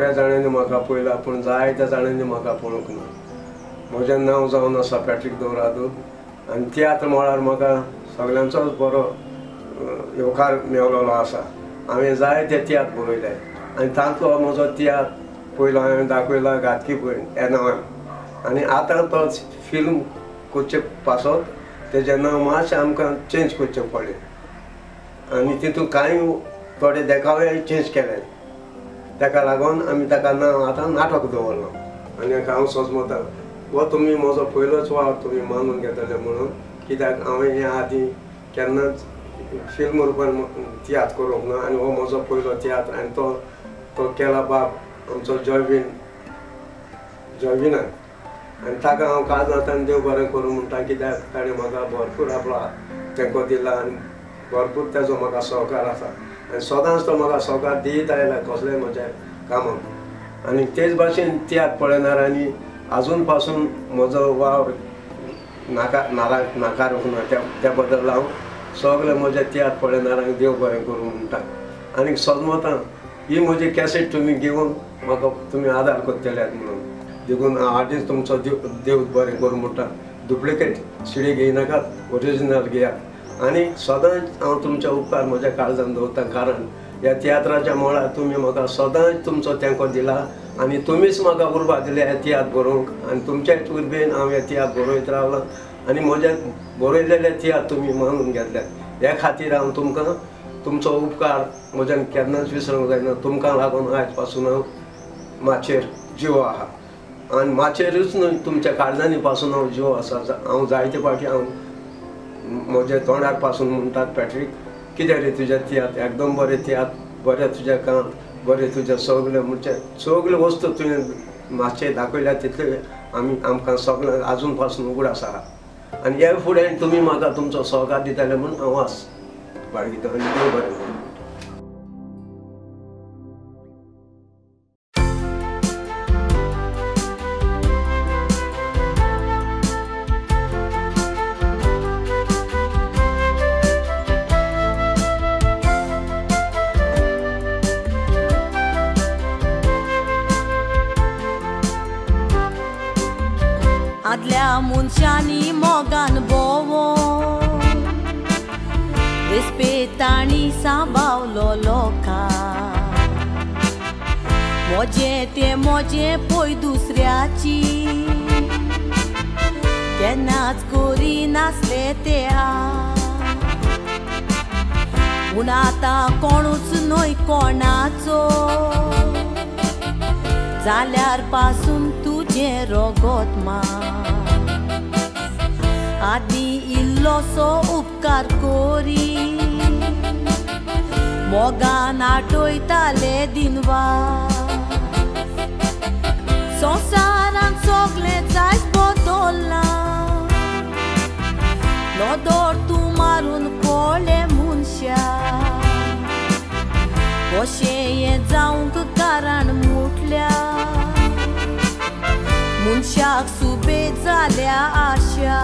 थोड्या जाणांनी म्हाका पळयला पूण जायत्या जाणांनी म्हाका पळोवंक ना. म्हजें नांव जावन आसा पॅट्रीक दौरादू आनी तियात्र मळार म्हाका सगळ्यांचोच बरो येवकार मेवलेलो आसा. हांवें जायते तियात्र बरयले. आनी तांचो म्हजो तियात्र पयलो हांवें दाखयला घातकी पळय हे नांवान आनी आतां तो फिल्म करचे पासत तेजें नांव मातशें आमकां चेंज करचें पडलें. आनी तितून कांय थोडे देखावे चेंज केले ताका लागून आमी ताका नांव आतां नाटक दवरलो आनी हांव सोजमता हो तुमी म्हजो पयलोच वाव तुमी मानून घेतले म्हणून कित्याक हांवें हे आदीं केन्नाच फिल्म रुपान तियात्र करूंक ना आनी हो म्हजो पयलो तियात्र आनी तो तो केला बाब आमचो जॉयबीन जॉयबिनान आनी ताका हांव काळजांतल्यान देव बरें करूं म्हणटा कित्याक ताणें म्हाका भरपूर आपलो तेंको दिला आनी भरपूर तेजो म्हाका सहकार आसा आनी सोदांच तो म्हाका सहकार दीत आयला कसलेय म्हज्या कामाक आनी तेच भाशेन तियात्र पळयणार आनी आजून पासून म्हजो वावर नाका नारा नाकार ना त्या त्या बद्दल हांव सगळे म्हजे तियात्र पळयणाऱ्यांक देव बरें करूं म्हणटा आनी सजमतां ही म्हजी कॅसेट तुमी घेवन म्हाका तुमी आदार करतल्यात म्हणून देखून हांव आर्टिस्ट तुमचो देव देव बरें करूं म्हणटा डुप्लिकेट शिडी घेयनाकात ओरिजिनल घेयात आनी सदांच हांव तुमचे उपकार म्हज्या काळजान दवरतां कारण ह्या तियात्राच्या मळार तुमी म्हाका सदांच तुमचो तेंको दिला आनी तुमीच म्हाका उर्बा दिल्या हे तियात्र बरोवंक आनी तुमच्याच उर्बेन हांव हे तियात्र बरयत रावलां आनी म्हज्या बरयलेले तियात्र तुमी मानून घेतल्यात ह्या खातीर हांव तुमकां तुमचो उपकार म्हज्यान केन्नाच विसरूंक जायना तुमकां लागून आयजपासून हांव माचेर जिवो आहा. आनी माचेरूच न्हय तुमच्या काळजांनी पासून हांव जिवो आसा हांव जायते फावटी हांव म्हजे तोंडारपासून म्हणटात पॅट्रीक कितें रे तुजें तियात? एकदम बरें तियात बरें तुजें कांत बरें तुजें सगलें म्हणजे सगल्यो वस्तू तुवें मातशें दाखयल्या तितले आमी आमकां सगळें आजून पासून उगड आसा आनी हे फुडें तुमी म्हाका तुमचो सहकार दिताले म्हूण हांव आस बाळगिता देव बरें मनशाक सुबे जाल्या आशा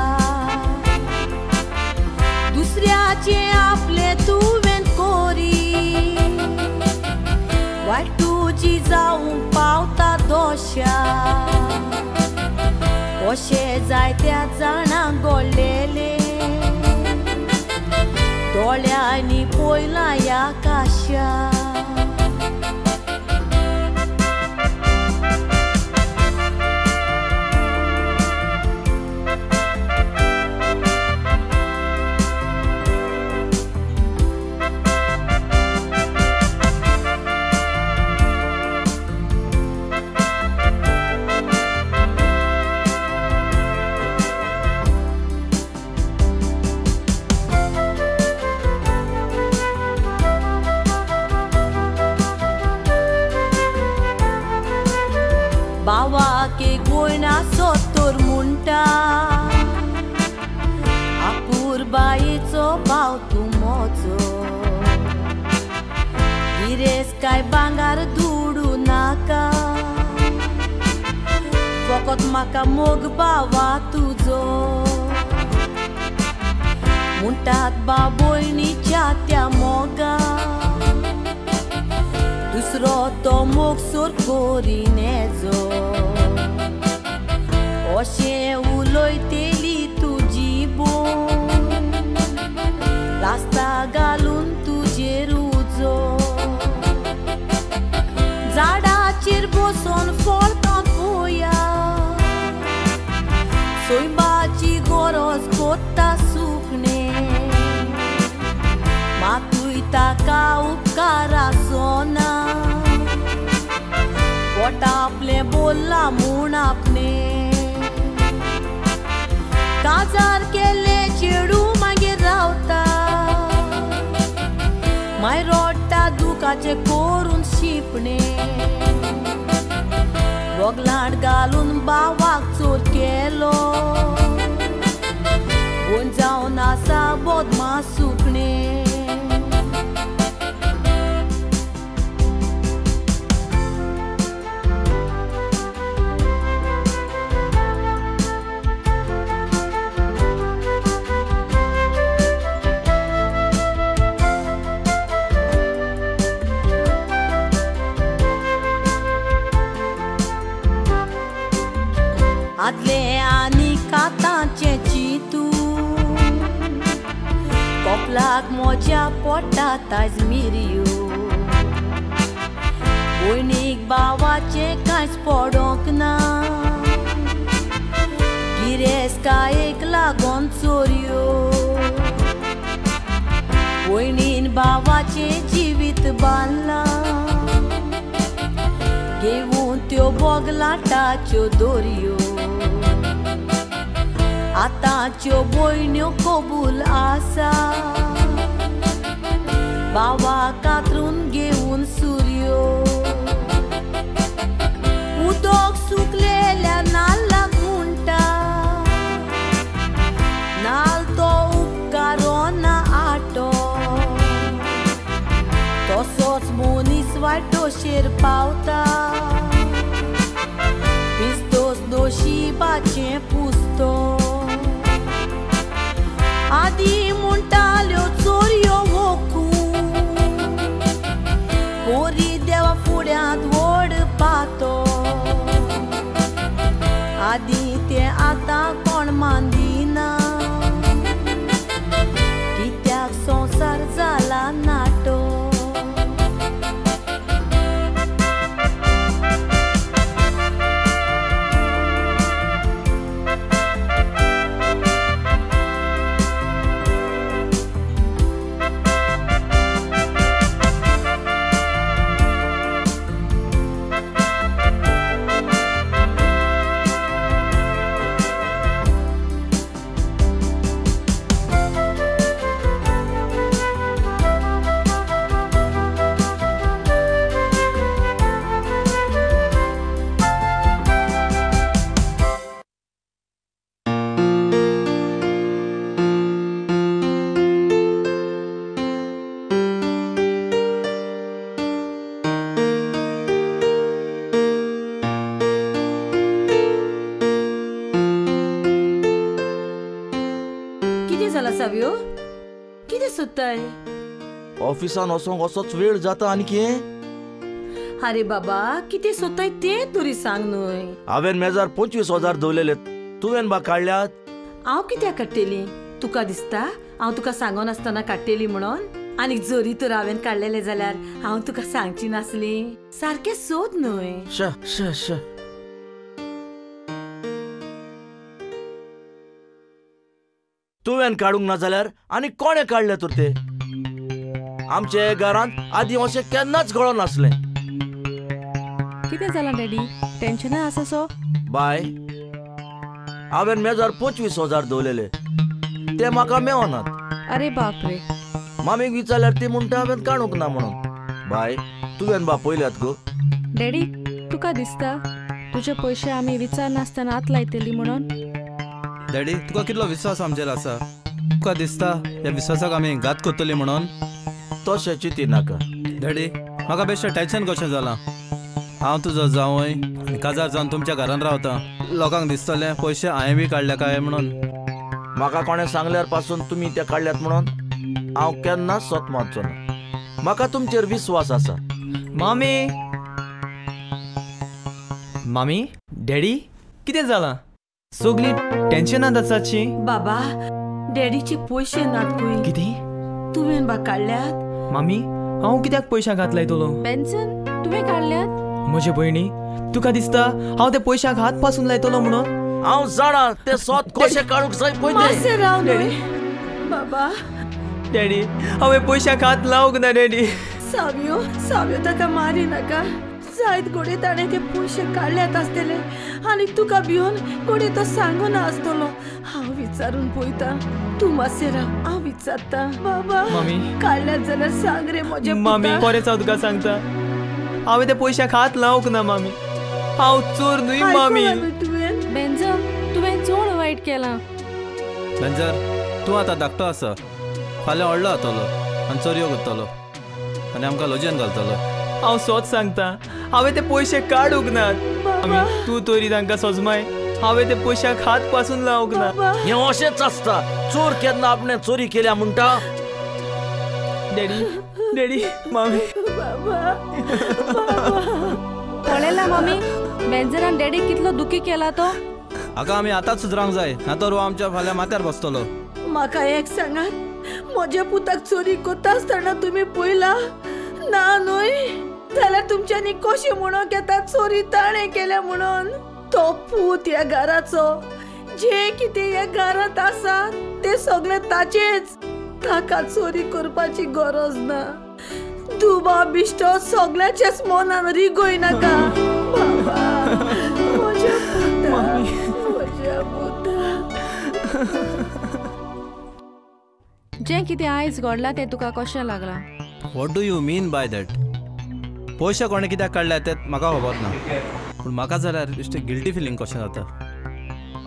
दुसऱ्याचे आपले तुवें कोरी वायट तुजी जावंक पावता दोशा कशें जायत्या जाणांक गोडलेले दोळ्यांनी पयला ह्या काशा बावाके फकत म्हाका मोग बावा तुजो म्हणटात बा भयणीच्या त्या मोगा दुसरो तो मोगसोर कोरिनेजो अशें उलयतेली तुजी बोन रास्ता घालून तुजेर उजो झाडाचेर बसून फळटां सोयबाची गरज कोत्ता सुकणे मातूय ताका उपकार आसोना पोटा आपले बोलला म्हूण आपणे काजार केले चेडू मागे रावता. माय रोडटा दुखाचे करून शिपणे. वगलाट घालून बावाक चोर केलो कोण जावन आसा कोपलाक मोज्या पोटात आयज मिरयो भयणीक बावाचे कांयच पडोंक ना गिरेस्कायेक लागोन चोरयो भयणीन बावाचे जिवीत बांदलां घेवन त्यो बोगलाटाच्यो दोरयो आतांच्यो भयण्यो कबूल आसा Bawa catrun gheun surio Udoc suclelea n-al la gunta. N-alto upcarona ato. To soț munis varto șer pauta. Pistos doși bace pu ऑफिसान वचोंक असोच वेळ जाता कितें अरे बाबा कितें सोदताय तें? तरी सांग न्हय हांवेन मेजार पंचवीस हजार दवरलेले तुवें बा काडल्यात हांव कित्याक काडटली तुका दिसता? हांव तुका सांगोन आसतना काडटली म्हणून? आनी जरी तर हांवें काडलेले जाल्यार हांव तुका सांगची नासली. सारकें सोद न्हय श श श तुवें काडूंक ना जाल्यार आनी कोणे काडले तर ते? आमचे घरांत आदी अशें केन्नाच गळो नासलें. कितें जालां डॅडी? टेन्शनां आसा सो? बाय. हांवेन मेजार पंचवीस हजार दवरलेले ते म्हाका मेवनात अरे बाप रे मामीक विचारल्यार ती म्हणटा हांवेन काडूंक ना म्हणून. बाय. तुवें बा पयल्यात गो. डॅडी तुका दिसता? तुजे पयशे आमी विचार नासतना आत लायतली म्हणून? डॅडी तुका कितलो विश्वास आमचेर आसा? तुका दिसता ह्या विश्वासाक आमी घात करतली म्हणून? तशें चिती नाका. डॅडी म्हाका बेश्टें टेन्शन कशें जालां हांव तुजो जावंय काजार जावन तुमच्या घरान रावता लोकांक दिसतलें पयशे हांवें बी काडले काय म्हणून. म्हाका कोणें सांगल्यारपासून तुमी ते काडल्यात म्हणून? हांव केन्नाच स्वत मारचो ना. म्हाका तुमचेर विस्वास आसा मामी! मामी डॅडी कितें जालां सगळी टेन्शनांत आसातशी बाबा डॅडीचे पयशे नात कितें? तुवें बा काडल्यात मामी हांव कित्याक पयशा घात लायतलो पेन्शन? तुवें काडल्यात म्हजे भयणी तुका दिसता हांव त्या पयशाक हात पासून लायतलो म्हणून? हांव जाणा ते सोत कशे काडूंक जाय पळय राव न्हय. बाबा. डॅडी हांव पयशाक हात लावंक ना डॅडी. सावयो सावयो ताका मारी नाका. जायत गोडे ताणें ते पयशे काडल्यात आसतले आनी तुका भिवन गोडे तो सांगूना आसतलो हांव विचारून पळयता तूं मातशें राव हांव विचारता. बाबा मामी. काडल्यात जाल्यार सांग रे म्हजे मामी. खरेंच हांव तुका सांगता. हांवें त्या पयशाक हात लावंक ना मामी. हांव चोर न्हय मामी. तुवें? बेंजम तुवें चड वायट केलां. बेंजर तूं आतां धाकटो आसा. फाल्यां व्हडलो जातलो आनी चोरयो करतलो आनी आमकां लजन घालतलो. हांव सोच सांगता. हांवें ते पयशे काडूंक नात मामी तूं तरी तांकां सोजमाय. हांवें ते पयशाक हात पासून लावंक ना हें अशेंच आसता चोर केन्ना आपणे चोरी केल्या म्हणटा डॅडी डॅडी मामी. बाबा. पळयला मामी? बेंजरान डॅडी कितलो दुखी केला तो? हाका आमी आतांच सुदरावंक जाय. ना तर हो आमच्या फाल्यां माथ्यार बसतलो. म्हाका एक सांगात म्हज्या पुताक चोरी कोता आसतना तुमी पळयला ना न्हय जाल्यार तुमच्यांनी कशें म्हणून घेता चोरी ताणें केल्या म्हणून. तो पूत ह्या घराचो. जे कितें ह्या घरांत आसा ते सगळे ताचेच. ताका चोरी करपाची गरज ना. दुबा बिश्तो सगळ्याच्याच मनान रिगोय नाका. बाबा म्हज्या पुता म्हज्या पुता जें कितें आयज घडलां तें तुका कशें लागलां? What do you mean by that पयशे कोणे कित्याक काडल्या ते म्हाका खबर ना. पूण म्हाका जाल्यार बेश्टें गिल्टी फिलींग कशें जाता?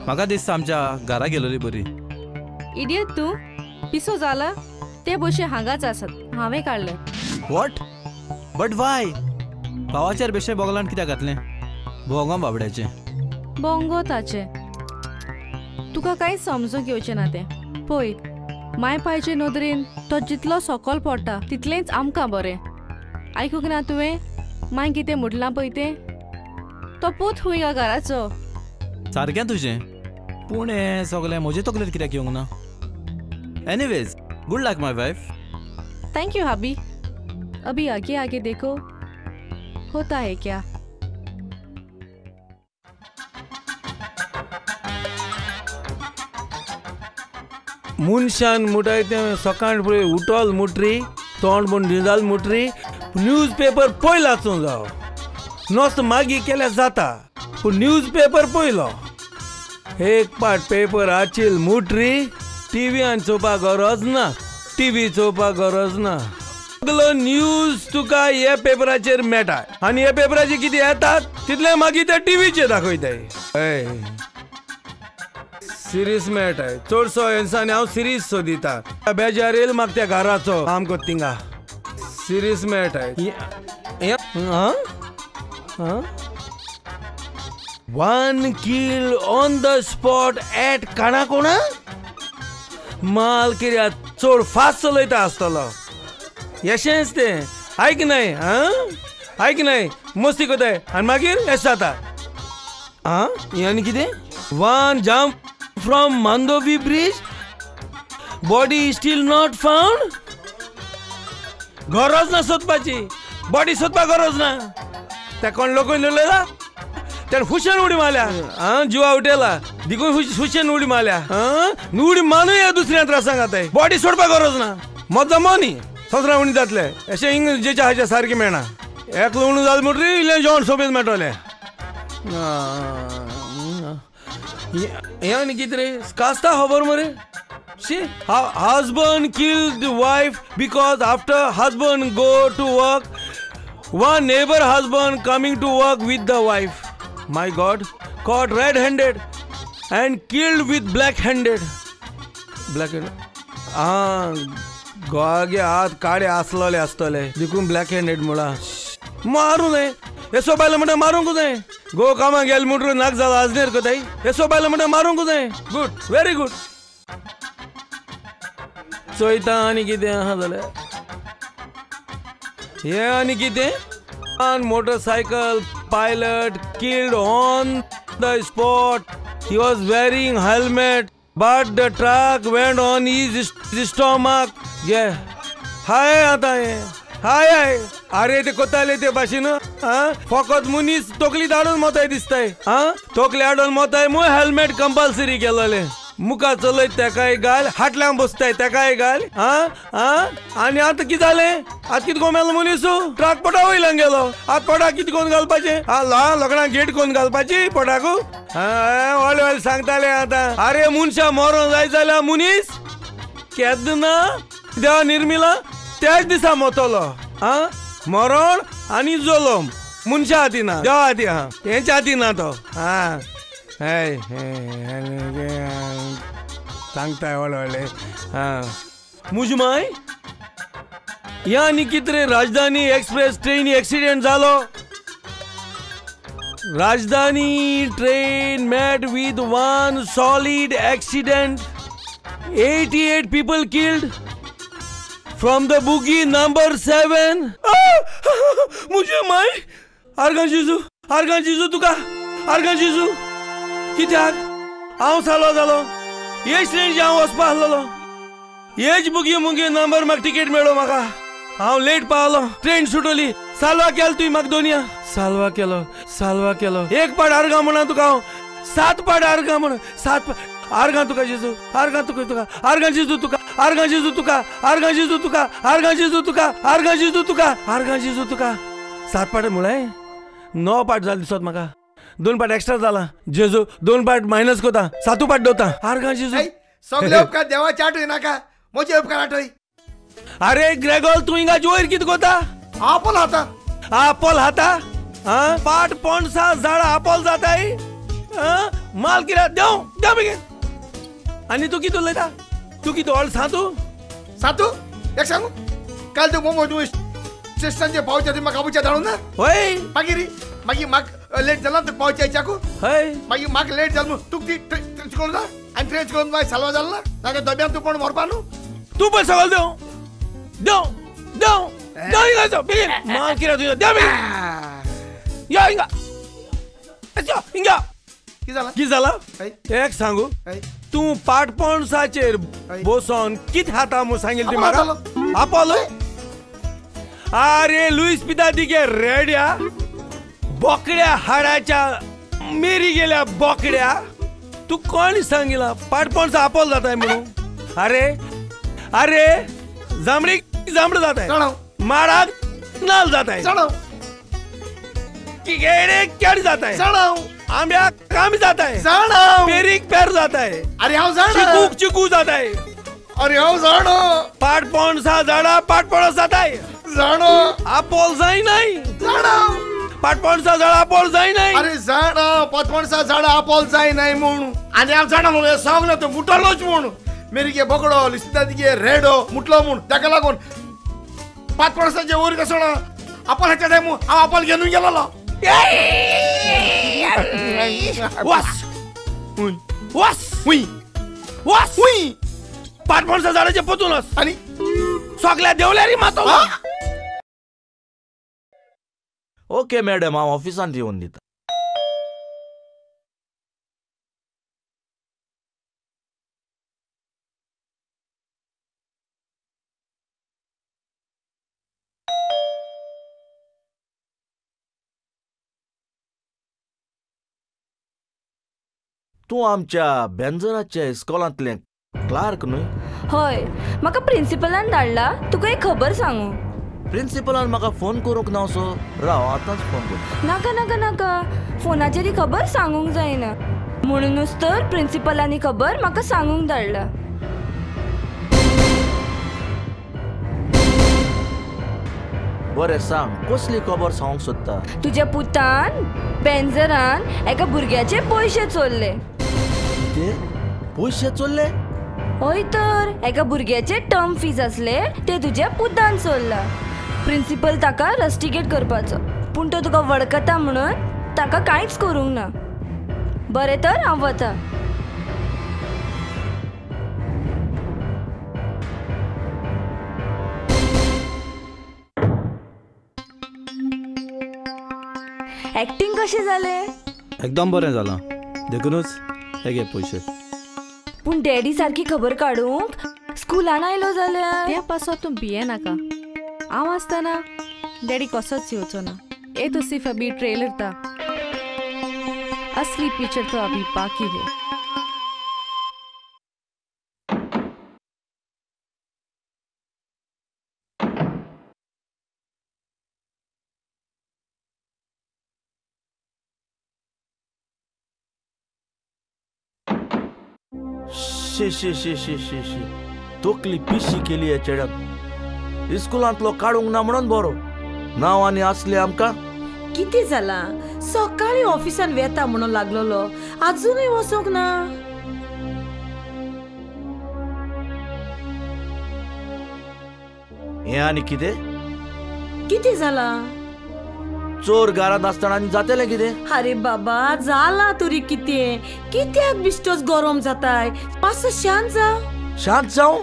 म्हाका दिसता आमच्या घरा गेलोली बरी. इडियट तूं? पिसो जाला? ते पयशे हांगाच आसात. हांवें काडले वॉट बट वाय भावाचेर बेश्टें बोगलान कित्याक घातलें? भोंगो बाबड्याचें. बोंगो ताचे. तुका कांयच समजूंक येवचें ना तें. पळय माय पायचे नदरेन तो जितलो सकल पडटा तितलेंच आमकां बरें. आयकूंक ना तुवें माय कितें म्हटलां पळय तें तो पूत हुंय गा घराचो सारकें तुजें पूण हें सगलें म्हजे तकलेर कित्याक येवंक ना anyways good luck my wife thank you हाबी। अभी आगे आगे देखो। होता है क्या? मनशान मुटाय तें सकाळ फुडें उठोल मुटरी तोंड म्हूण निजाल मुटरी न्यूज पेपर पयलाचो जाव. नोस्त मागीर केल्यार जाता पूण न्यूज पेपर पयलो एक पाट पेपर आचिल मुटरी टिव्यान चोवपाक गरज ना टिवी चोवपाक गरज ना. सगलो न्यूज तुका हे पेपराचेर मेळटा आनी हे पेपराचेर कितें येतात? तितले मागीर ते टिवीचेर दाखयताय हय सिरीज मेळटाय चडसो हेंसानी हांव सिरीज सोदिता बेजार येयल म्हाका त्या घराचो series मेळटाय one kill on the spot at Canacona माल कित्याक चड फास्ट चलयता आसतलो यशेंच तें आयक न्हय आं आयक न्हय मस्ती कोताय आनी मागीर येश जाता आं हें? आनी कितें one jump from Mandovi bridge body still not found गरज ना सोदपाची बॉडी सोदपाक गरज ना. त्या कोण लोक उलयला त्यानं हुशेन उडी मारल्या. आं जिवा उठेला. दिगून हुशेन उडी मारल्या. आं उडी मारूया दुसऱ्या त्रासांक जाताय बॉडी सोडपाक गरज ना. मजा मोनी. ससरा उणी जातले अशें इंग जेच्या हाच्या सारकें मेळना एकलो उणू जाल म्हणटरी इल्लें जेवण सोबीत मेळटलें हें आनी कितें रे कास्ता खबर मरे she husband kill the wife because after husband go to work one neighbour husband coming to work with the wife my god caught red handed and killed with black handed black handed ah गोगे आत काळे आसलोले आसतले देखून black handed मुळा. मारू नये एसो बायलो म्हणटा मारूंक जाय गो कामाक गेल म्हणून नाक जाला आजनेर कोताय एसो बायलो म्हणटा मारूंक जाय गुड व्हेरी गुड चोयता आणि किती हा झालं हे आणि किती motorcycle pilot killed on the spot he was wearing helmet but the truck went on is stomach ये हाय आता हे हाय हाय अरे ते कोताले ते भाषेनं हा फकत मुनीस टोकली दाडून मोताय दिसताय हा टोकली आडून मोताय मु हेल्मेट कंपल्सरी केलेले मुका चलय तेकाय घाल हाटल्यान बसताय तेकाय घाल हा? हा? आणि आता कितें जालें आतां कितें कोण मेलो मनीस ट्राक पोटा वयल्यान गेलो आतां पोटाक कितें कोण घालपाचें हा ल्हान लोकडांक गेट कोण घालपाची पोटाकू हा व्हडले व्हडले सांगताले आतां. अरे मनशां मरोन जाय जाल्यार मनीस? केन्ना देवा निर्मिला त्याच दिसा मोतलो. हा? मरण आणि जोलम. मनशा हाती ना देवा हाती हा. तेंच्या हाती ना तो. हा. हय. सांगताय व्हडले मुजमाय या निकित रे राजधानी एक्सप्रेस ट्रेन एक्सिडेंट जालो Rajdhani train met with one solid solid accident 88 people killed from the boogie number 7 मुझे माय आर्गन जिजू आर्गन जिजू तुका आर्गन जिजू कित्याक हांव सालो जालो हेच ट्रेनची हांव वचपा आसलेलो हेच बुगी मुगे नंबर म्हाका तिकेट मेळ्ळो म्हाका हांव लेट पावलो ट्रेन सुटली सालवा केलो तुवें म्हाका दोनया सालवा केलो सालवा केलो। एक पाड आर्गा म्हणा तुका हांव सात पाड आर्गा म्हण सात पाट आर्गा तुका जेजू आर्गा तुका तुका आर्गा जेजू तुका आर्गा जेजू तुका आर्गा जेजू तुका आर्गा जेजू तुका आर्गा जेजू तुका आर्गा जेजू तुका। सात पाड म्हळें णव पाट जाले दिसत म्हाका दोन पाट एक्स्ट्रा जाला जेजू दोन पाट मायनस कोता सातू पाट दोता आर्गा जेजू. ऐ, सगळे उपकार देवाचे आठय नाका. म्हजे उपकार आठय अरे ग्रेगोल तू हिंगा जोयर कित कोता? आपण आता आपोल हाता? हा? पाट पणसा झाड आपोल जाताय हा? माल किरा देव देव बेगीन आनी तू कितें उलयता तू कितें व्हड सांतू? सातू एक सांगू? काल तू मोमो तू स्टेशनाचेर पावच्या ती म्हाका आबूच्या धाडून ना? होय. मागीर मागीर म्हाका लेट जाला तर पावच्याच्याकू हय। मागीर म्हाका लेट जाल म्हूण तुका ती ट्रेन करून ना? आनी ट्रेन करून मागीर सालवा जाल ना ताका दब्यान तूं कोण व्हरपा न्हू तू पण सगळं देव देव देव देव हिंगा यो, बेगीन माल किरा तुझ्या देव बेगीन या हिंगा यो, हिंगा कितें जाला कितें जाला हय एक सांगू। हय तू पाटपणसाचेर हय. बसोन कित खाता म्हूण सांगिल्लें ती आपोल म्हाका आपोलो अरे लुईस पिता दिगे रेड्या। बोकड्या हाडाच्या मेरी गेल्या बोकड्या. तू कोण सांगिला पाटपणसा आपोल जाताय म्हणून. अरे अरे जांभळी जांभळ जाताय जाणाव माडाक नाल जाताय जाणाव केडे केड जाताय जाणाव आंब्याक काम जाताय जाणाव पेरीक पेर जाताय अरे हांव जाणा चिकूक चिकू जाताय अरे हांव जाणो पाटपणसा झाडा पाटपणस जाताय जाणो आपोल जाय नाही. जाणाव पाटपणसा झाड आपोल जाय नाही. अरे जाणा पतमणसा झाडा आपोल जाय नाही म्हूण आनी हांव जाणा म्हणून सगळो तो मुटलोच म्हूण मेरिगे बोकडो लिस्ता तिगे रेडो मुटलो म्हूण ताका लागून पांच पणसाचे वयर कसो ना आपोल हाच्या टायम हांव आपोल घेवन गेलोलो. वास. वास. हुंय वास. हुंय पाटपणसा झाडाचे पोतूनच आनी सगळ्या देवल्यारी मातो? ओके मॅडम हांव ऑफिसांत येवन दिता. तूं आमच्या बेंजराच्या इस्कॉलांतलें क्लार्क न्हय? हय म्हाका प्रिंसिपलान धाडला तुका एक खबर सांगू. प्रिंसिपलान म्हाका फोन करूंक ना सो राव आतांच फोन कर नाका नाका नाका फोनाचेर खबर सांगूंक जायना म्हणूनच तर प्रिंसिपलांनी खबर म्हाका सांगूंक धाडला बरें सांग कसली खबर सांगूंक सोदता तुज्या पुतान बेंजरान एका भुरग्याचे पयशे चोरले ते पयशे चोरले हय तर एका भुरग्याचे टर्म फीज आसले ते तुज्या पुतान चोरला प्रिंसिपल ताका रस्टिकेट करपाचो. पूण तो तुका वळखता म्हणून ताका कांयच करूंक ना. बरें तर हांव वता. ऍक्टिंग कशें जालें एकदम बरें जालां देखूनच हे घे पयशे पूण डॅडी सारकी खबर काडूंक स्कुलान आयलो जाल्यार. त्या पासत तूं भिये नाका. हांव आसतना। डॅडी कसोच येवचो ना। ए तो सिर्फ़ अभी ट्रेलर था। असली पिक्चर तो अभी बाकी है। शी शी शी शी शी शी। तोकली पिशी केली आहे चेड्यात इस्कुलांतलो काडूंक ना म्हणून बरो नांव आनी असले आमकां? किती जाला सकाळी ऑफिसान वेता म्हणून लागलोलो. अजूनही वचोंक ना. हें आनी कितें किती जाला चोर घरांत आसतना आनी जातलें कितें अरे बाबा जाला तरी किती? कित्याक बिस्टोच गरम जाताय? मातसो शांत जा. शांत जावं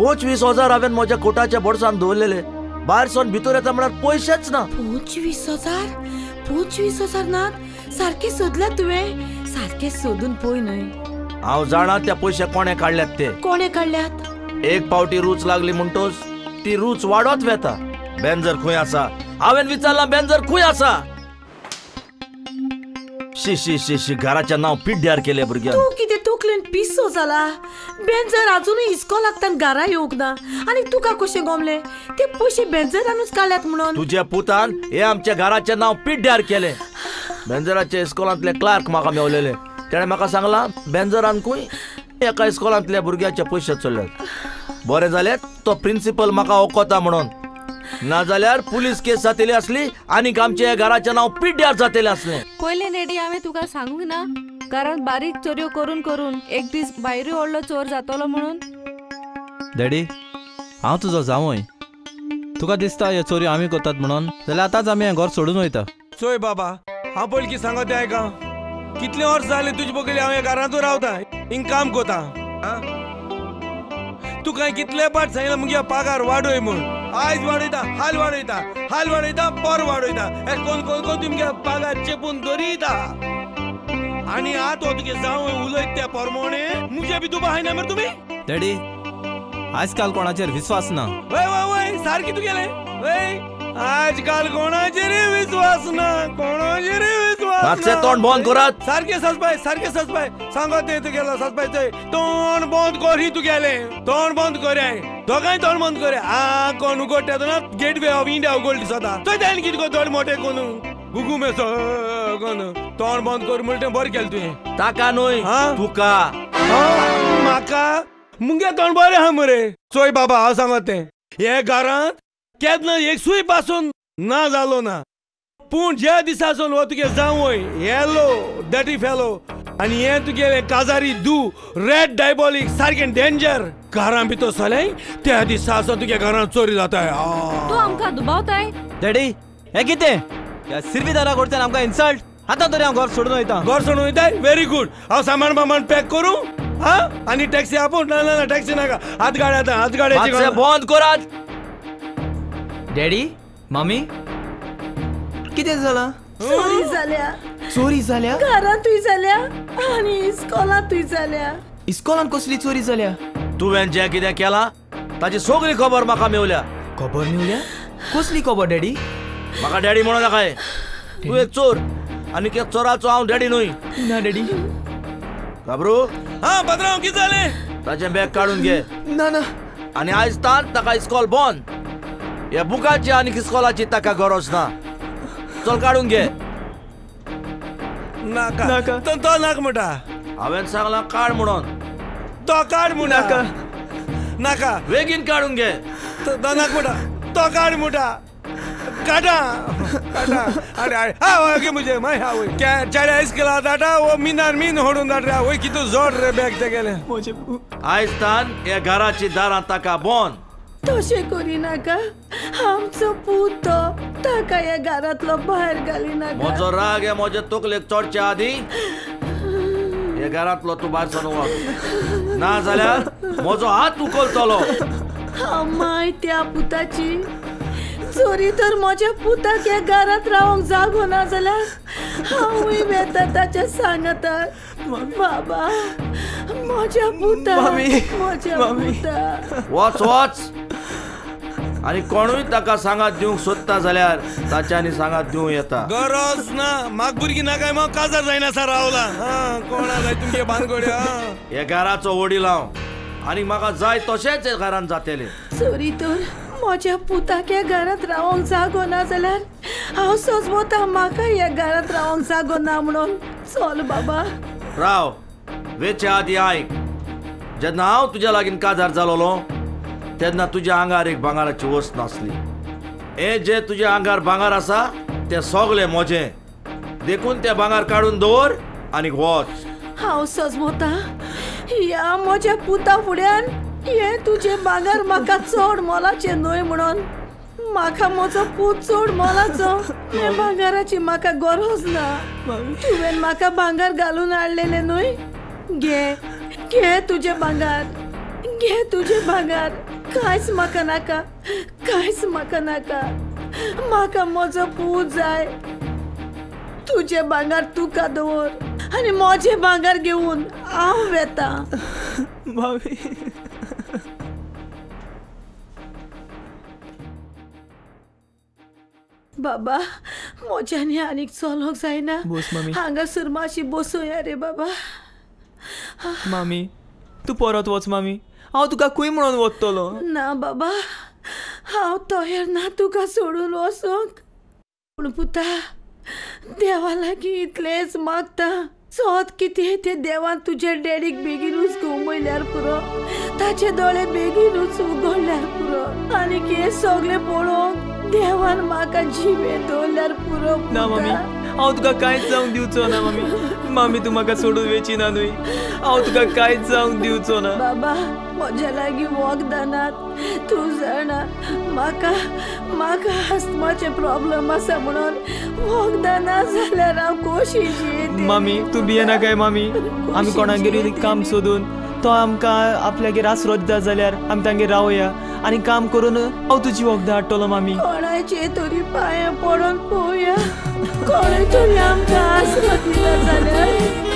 पंचवीस हजार हांवें म्हज्या कोटाच्या बोडसान दवरलेले भायर सोन भितर येता म्हळ्यार पयशेच ना. पंचवीस हजार? पंचवीस हजार नात सारखे सोदल्या तुवें सारखे सोदून पळय न्हय हांव जाणा त्या पयशे कोणे काडल्यात ते? कोणे काडल्यात एक पावटी रूच लागली म्हणटोच ती रूच वाडत वेता बेंजर खंय आसा हांवें विचारला बेंजर खंय आसा शी शी शी शी घराच्या नांव पिड्ड्यार केले भुरग्यान तू कितें तकलेन पिसो जाला बेंजर अजूनही इस्कॉल लागताना घरा येवंक ना. आनी तुका कशें गमले? ते पयशे बेंजरानूच काडल्यात म्हणून. तुझ्या पुतान हे आमच्या घराचे नाव पिड्ड्यार केले बेंजराचे इस्कॉलांतले क्लार्क म्हाका मेवलेले. तेणे म्हाका सांगला बेंजरानकूय एका इस्कॉलांतल्या भुरग्याचे पयशे चल्ल्यात बरें जालें तो प्रिन्सिपल म्हाका ओकोता म्हणून. नाजाल्यार पुलीस केस जातली असली आनीक आमचे ह्या घराचें नांव पिड्ड्यार जातलें असलें. पयले डॅडी हांवें तुका सांगूंक ना? घरांत बारीक चोऱ्यो करून करून एक दीस भायरूय व्हडलो चोर जातलो म्हणून. डॅडी हांव तुजो जावंय तुका दिसता ह्यो चोरी आमी करतात म्हणून. जाल्यार आतांच आमी हें घर सोडून वयता. चोय बाबा हांव कितें सांगो तें आयका कितले वर्स जाले तुजे बगली हांव ह्या घरांतूच रावता हिंग काम कोता तू काय कितले पाट सांगला मुगे पगार वाडोय म्हूण आयज वाडयता हाल वाडयता हाल वाडयता पर वाडयता हे कोण कोण कोण तुमगे पगार चेपून दरीता आनी आत हो तुगे जावं उलयत त्या परमोणे मुगे बी तुका हायना मरे तुमी डॅडी आजकाल कोणाचेर विश्वास ना? वय वय वय सारकी तुगेले वय आजकाल कोणाचेर विश्वास ना कोणाचेर विश्वास मातशें. तोंड बंद करात. सारखे ससपाय सारखे ससपाय सांगत ते तुगेलो ससपाय थंय तोंड बंद कर ही तुगेले तोंड बंद करय दोगांय तोंड बंद करे। आ कोण उगडटा तो ना गेट वे ऑफ़ इंडिया उगडली सदा। थंय त्यान कितें कर थोडे मोठे कोण गुगू मेसो कोण तोंड बंद कर म्हणटे बरें केलें तुवें ताका न्हय हा? तुका। हा, म्हाका मुगे तोंड बरें आहा मरे चोय बाबा हांव सांगत तें हे घरांत केन्ना एक सूयपासून ना जालो ना. पूण ज्या दिसासून हो तुगे जावंय येलो डटी फेलो आनी हे तुगेले काजारी दू रेड डायबॉलीक सारकें डेंजर घरां भितर सले त्या दिसासून तुगे घरांत चोरी जाताय. तूं आमकां दुबावताय? डॅडी हें कितें? ह्या सिरविदारा कडच्यान आमकां इन्सल्ट आतां तरी हांव घर सोडून वयता. घर सोडून वयताय? व्हेरी गुड हांव सामान बामान पॅक करूं? हा? आनी टॅक्सी आपूण ना ना ना टॅक्सी नाका. हात गाडी आतां हात गाडयाची बंद करात डॅडी मामी कितें जाला चोरी जाल्या चोरी जाल्या घरांतूय जाल्या आनी इस्कॉलांतूय जाल्या इस्कॉलान कसली चोरी जाल्या तुवें जें कितें केलां? ताची सगळी खबर म्हाका मेवल्या खबर मेवल्या कसली खबर डॅडी म्हाका डॅडी म्हणू नाकाय तूं एक चोर आनी त्या चोराचो हांव डॅडी न्हय. ना डॅडी गाबरू हा भद्राव कितें जालें ताचें बॅग काडून घे. ना ना. आनी आयज तान ताका इस्कॉल बंद. ह्या बुकाची आनी इस्कॉलाची ताका गरज ना चल काडून घे नाका नाका. तो तो नाक म्हणटा हांवें सांगलां काड म्हणून तो काड म्हणटा नाका नाका बेगीन काडून घे तो तो नाक म्हणटा तो काड म्हणटा काटा काटा अरे अरे हा ओके मुझे मैं हा वय क्या केला दाटा वो मिनार मिन होडून दाटा वय कितू जोड रे बॅग ते गेले म्हजे आयज तान ह्या घराची दारां ताका बंद तशें करिनाका आमचो पूत तो ताका ह्या घरांतलो भायर घालिनाका म्हजो राग हे म्हजे तकलेक चडच्या आदी हे घरांतलो तूं भायर सरून वच ना जाल्यार म्हजो हात उखलतलो हांव माय त्या पुताची. चोरी तर म्हज्या पुताक ह्या घरात रावंक जागो ना जाल्यार हांवूय वेता ताच्या सांगतात बाबा म्हज्या पुता मामी. पुता वच वच आणि कोणूय ताका सांगात दिवंक सोदता जाल्यार ताच्यांनी सांगात दिवं येता. गरज ना. म्हाक भुरगीं ना काय मग काजार जायना सर रावला. हा कोणा जाय तुमगे बानगड्यो हा. हे घराचो वडील हांव आनी म्हाका जाय तशेंच हे घरान जातले. चोरी तर म्हज्या पुताक ह्या घरात रावंक जागो ना जाल्यार हांव सोजमोता म्हाका ह्या घरात रावंक जागो ना म्हणून. चल बाबा. राव वेचे आदी आयक जेन्ना हांव तुज्या लागीं काजार जालोलो तेन्ना तुज्या आंगार एक भांगाराची वस्त नासली. हे जे तुज्या आंगार भांगार आसा ते सोगले मोजे. देखून ते भांगार काडून दवर आणि वच. हांव सजमोता या म्हज्या पुता फुड्यान हे तुझे भांगर म्हाका चड मोलाचे न्हय म्हणून. म्हाका म्हजो पूत चड मोलाचो. हे भांगाराची म्हाका गरज ना. तुवें म्हाका भांगर घालून हाडलेले न्हय. घे घे तुजे भांगार. घे तुझे भांगार. कांयच म्हाका नाका कांयच म्हाका नाका. म्हाका म्हजो पूत जाय. तुजे भांगार तुका दवर आनी म्हजे भांगार घेवन हांव वेता मामी बाबा म्हज्यानी आनीक चलोंक जायना. हांगासर मातशी बसोया रे बाबा. मामी तू परत वच मामी. हांव तुका खंय म्हणून वतलो ना बाबा हांव तयार ना तुका सोडून वचूंक पूण पुता देवा लागीं इतलेंच मागता. सोद कितें तें देवान तुज्या डॅडीक बेगीनूच घुमयल्यार पुरो. ताचे दोळे बेगीनूच उगडल्यार पुरो. आनी हे सगळें पळोवंक देवान म्हाका जिवे दवरल्यार पुरो ना मामी. हांव तुका कांयच जावंक दिवचो ना मामी मामी तूं म्हाका सोडून वेची ना न्हय. हांव तुका कांयच जावंक दिवचो ना. बाबा वखदानात तूं जाणा म्हाका म्हाका अस्थमाचे प्रॉब्लेम आसा म्हणून वखदाना जाल्यार हांव कशी जियेतलें? मामी तूं भियेना काय मामी? आमी कोणागेर काम सोदून तो आमकां आपल्यागेर आसरो दिता जाल्यार आमी तांगेर रावया आनी काम करून हांव तुजी वखदां हाडटलो मामी. कोणाचे तरी पांयां पडून पळोवया कोणा तरी आमकां आसरो दिता जाल्यार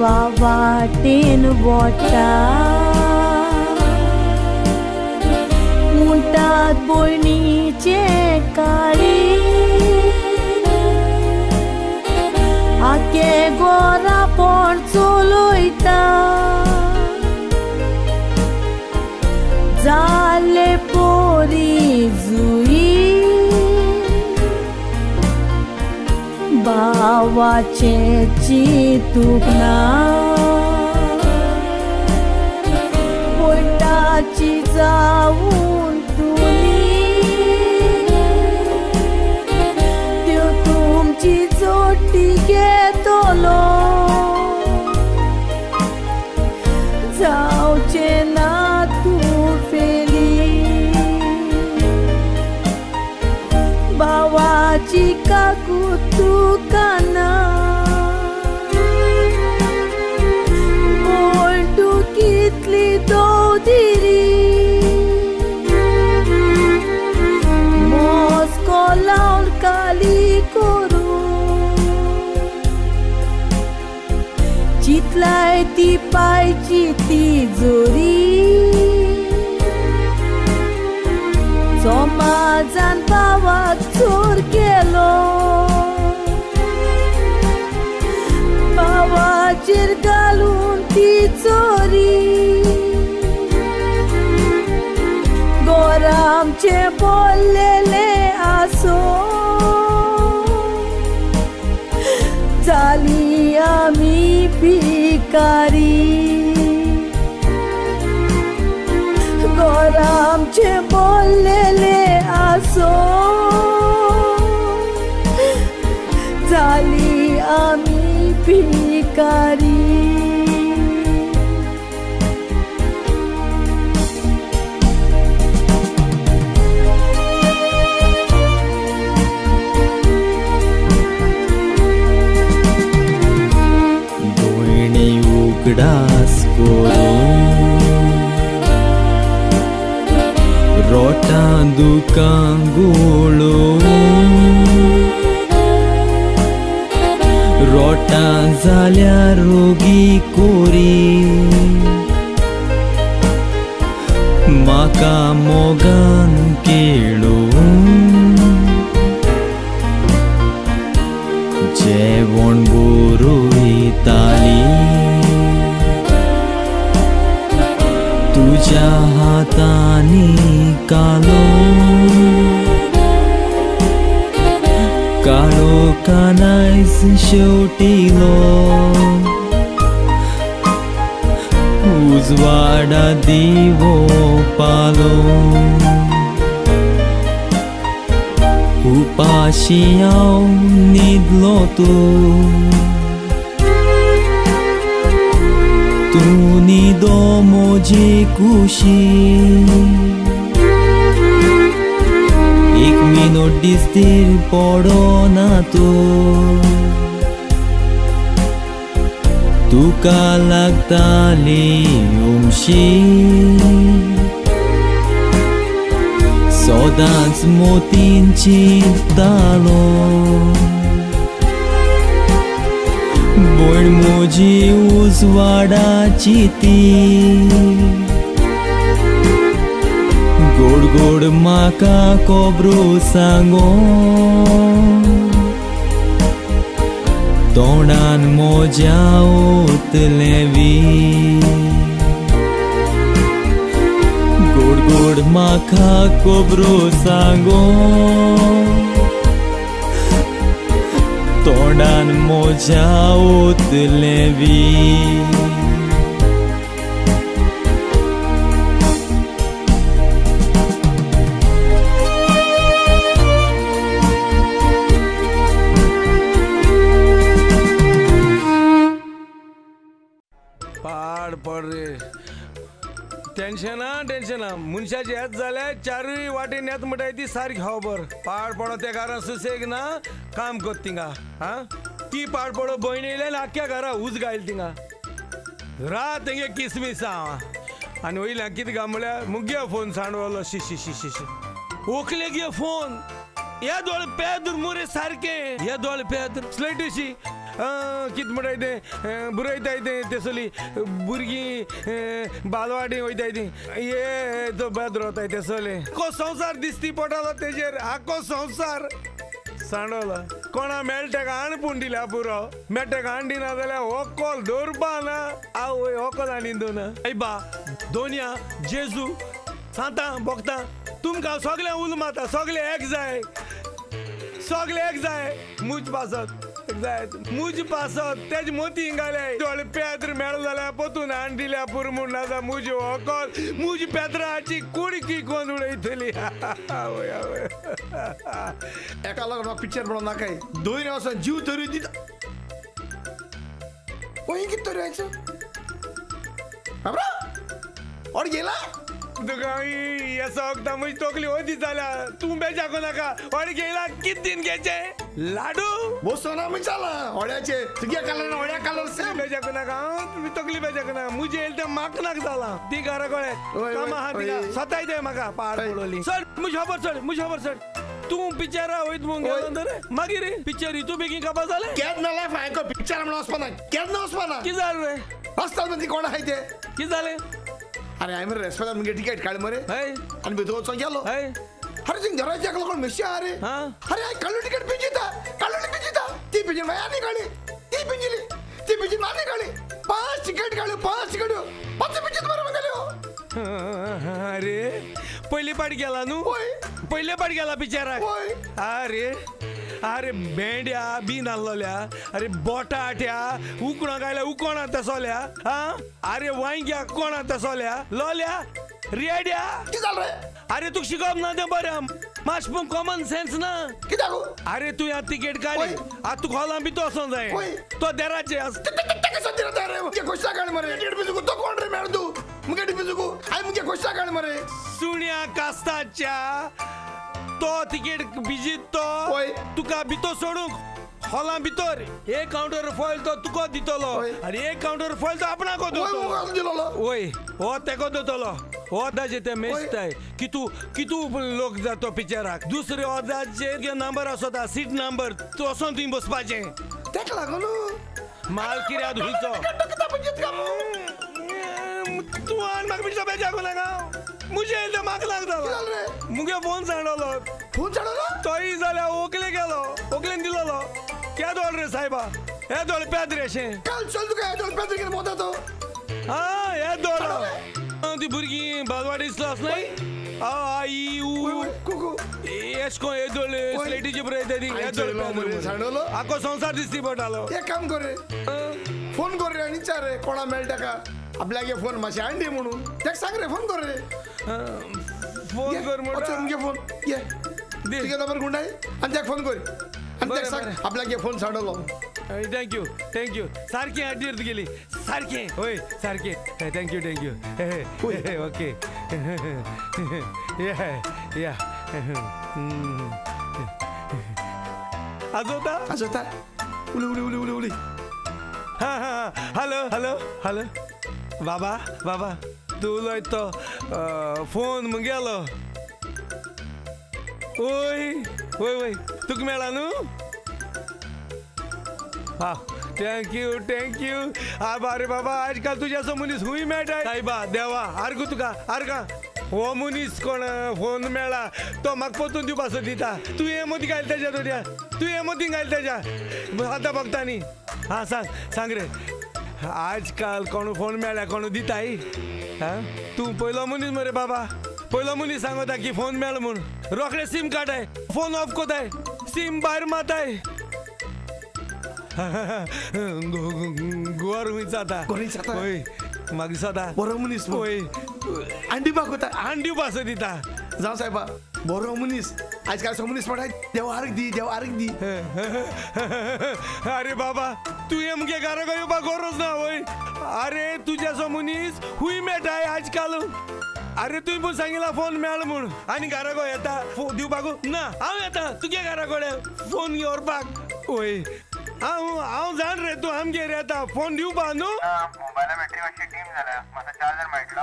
बाबा वाटेन वटा मुंटात भयणीचे काळी आखे गोरा पण चलोयता भावाचे चितूक ना पोटाची जाऊन समाजान भावाक चोर केलो भावाचेर घालून ती चोरी गोरामचे बोललेले आसो जाली आमी भिकारी गोरामचे बोललेले आसो जाली आमी भिकारी दोयणी दुकां गुळून रोटा जाल्यार रोगी कोरी म्हाका मोगान केळून जेवण बरोयताली तुझ्या हातांनी कालो काळो कानायस शेवटिलो उजवाडा दिवो पालो उपाशी हांव न्हिदलो तूं तूं न्हिदो म्हजी कुशी एक मिनट दिसतीर पडोना तूं तुका लागताली उमशी सदांच मोतींची तालो भयण म्हजी उजवाडाची ती गोड गोड माका कोबरो सांगो. तोंडान मोज्या ओतलेवी गोड गोड म्हाका कोबरो सांगो. तोंडान मोज्या ओतलेवी टेन्शना टेन्शना मुनशाची येत जाल्यार चारूय वाटेन येत म्हणटाय ती सारकी खबर पाड पडो त्या घरान सुसेग ना काम कोत तिंगा. हा? ती पाड पडो भयण येयल्या आख्या घरा उज घायल तिंगा. रात तेंगे किसमीस. हांव आनी वयल्या कितें काय म्हळ्यार मुगे फोन सांडवलो शी शी शी शी शी. ओकले गे फोन. हे दोळ पेदर मुरे सारके हे दोळे पेदर स्लेटीशी. कित म्हणटाय ते अं, तें तेसली भुरगीं बालवाडी वयताय ती ये तो बेदर वताय तेसले. आख्खो संवसार दिसती पडलो तेजेर आख्खो संवसार सांडवला. कोणा मेळटा का अणपूण दिल्या पुरो. मेळटा का दिना जाल्यार होकोल दवरपा ना आवय होकोल आनी दोन. बा दोनया जेजू सांता बोगता तुमकां सगळें उल माता सगळे एक जाय. सगळें एक जाय. मुज पासत एक जाय मुज पासत तेज मोती हिंगाले डोळे पेत्र मेळ जाल्यार पोतून आण दिल्या पुर म्हूण नाजा मुज होकोल मुज पेद्राची कुडकी कोण उडयतली आवय आवय एका लागून पिक्चर म्हणून नाकाय दोन वचोन जीव तरी दिता कोणी कित तरी बाबरा और गेला? तुका या सोगता म्हजी तकली होती जाल्या तूं बेजाको नाका. और गेला कित दिन घेचे लाडू. बसतो मी चाला होड्याचे तुगे कलर होड्या कलर सेम बेजाको नाका हां, तुम्ही तकली बेजाको नाका मुजे येईल ते म्हाका नाक जाला ती घरा ओय, कामा आहा तिका ओय. स्वताय दे म्हाका पाड ओय. पडोली चड मुज खबर चड तूं पिक्चरा वयत म्हणून गेलो ओय. रे. मागीर पिक्चर हितू बेगीन कापा जाले केद ना लायफ हांवें पिक्चर म्हणून वचपा ना केद ना वचपा ना कित जालें रे? असतात म्हणजे कोण आहे ते? कित जालें अरे हांवें रेस्पेक्टान मुगे टिकेट काड मरे हय आनी भितर वचून गेलो. हय अरे थिंग घराचे एकलो कोण मेशी आहा रे हा. अरे हांवें काडलो टिकेट पिंजिता काडलो पिंजिता. ती पिंजी मागीर आनी काडी ती पिंजिली ती पिंजी आनी काडी पांच टिकेट काडल्यो पांच टिकेट्यो पांच पिंजीत बरोबर गेल्यो अरे पयली पाट गेला न्हू ओय. पयले पाट गेला ओय. अरे अरे भेंड्या बी नाल्लोल्या अरे बोटाट्या उकणो गायल्या उकोणा तेसोल्या हा? अरे वांयग्या कोणा तेसोल्या? लोल्या? रेड्या कितें जालें रे? अरे तुका शिकप ना तें बरें. माशपूंक कॉमन सेन्स ना. कित्याक अरे तू या तिकेट काढली ओय. आता तू खोला भितो असो जाय. तो देराचे आस कसं दिलं रे? खुशा काढ मरे. तो कोण रे मॅडम तू? खुशा काढ मरे. सुण्या कास्ताच्या तो तिकेट भिजीत तो. ओय. तुका भितो सोडूंक हॉला भितर एक काउंटर फॉयल तो तुका दितलो ओय. आनी एक काउंटर फॉयल तो आपणाको ओय दितलो मुगास दिलोलो ओय हो तेको दोतलो हो दाजे ते मेजताय कितू कितू लोक जातो पिक्चराक दुसरे ओदाचे नंबर आसता सीट नंबर तो वसोन तुवें बसपाचें तेक लागून माल किऱ्या म्हणजे काम तू आनी म्हाका बिश्यो बेजागो नाका मुजे येयले ते म्हाका लागतालो मुगे फोन सांडलो फोन चढवला तोय जाल्यार ओकले गेलो ओकलेन दिलोलो क्या दोल रे सायबा हे दोल पेद रे अशें काल चल तुका हे दोन पेद्री कितें मोता तो। हा हे दोल ती भुरगीं बालवाडी दिसलो आसनाय आ आई उ कुकू एशको हे दोल स्लेटीचे बरयता ती हे दोल आयचो मरे सांडलो आखो संवसार दिसती पडटालो एक काम कर। रे फोन कर रे आणि विचार रे कोणा मेळटा का आपल्यागे फोन मातशें हाड दी म्हणून तेका सांग रे फोन कर। रे फोन ये, कर वचून म्हणटा मुगे फोन। ये दे. तुगे नंबर गुंडाय आणि त्याक फोन कर। आणि तेका सांग बरें. आपल्यागे फोन सांडलो थँक्यू थँक्यू सारकें हाडीर गेली. सारकें होय सारकें थँक्यू थँक्यू ओके. या या. आजोता होता उली उली उली उली उली. हा हा हॅलो हॅलो हॅलो. बाबा बाबा. तू उलयत तो फोन मुगेलो ओय. वय वय. तुका मेळा न्हू हा. थँक्यू थँक्यू आ बारे बाबा आजकाल तुझ्या असो मनीस हुंय मेळटा सायबा देवा आर्गू तुका आर्गा हो मनीस कोण फोन मेळा. तो म्हाका परतून दिवपाचो दिता तूं. हे मदीं घाल तेज्या तुज्या तूं हे मोती घाल तेज्या आतां बघता न्ही हा सांग सांग रे. आजकाल कोण फोन मेळ्या कोण दिताय हा? तूं पयलो मनीस मरे बाबा. पयलो मनीस सांगता की फोन मेळ म्हूण रोखडे सिम काडाय फोन ऑफ कोताय सिम भायर माताय गोर हुंय जाता हुंय जाता. होय. म्हाका दिसता बरो मनीस मग. होय. अंडी बाग होता. आण दिवपाचो दिता जावं साहेबा बरो मनीस. आजकाल सो मनीस म्हणटा देव आर्ग दी देव आर्ग दी. अरे बाबा तू हे मुगे घरा येवपाक गरज ना वय अरे तुझ्या सो मनीस हुंय मेळटाय आजकाल. अरे तुवें पण सांगितला फोन मेळ म्हूण आनी घरा गो येता दिवपाक ना हांव येता. तुगे घरा कडेन फोन व्हरपाक वय हांव हांव जाण रे तूं आमगेर येता फोन दिवपा न्हू मोबायला बॅटरी मातशी डीम चार्जर मेळटलो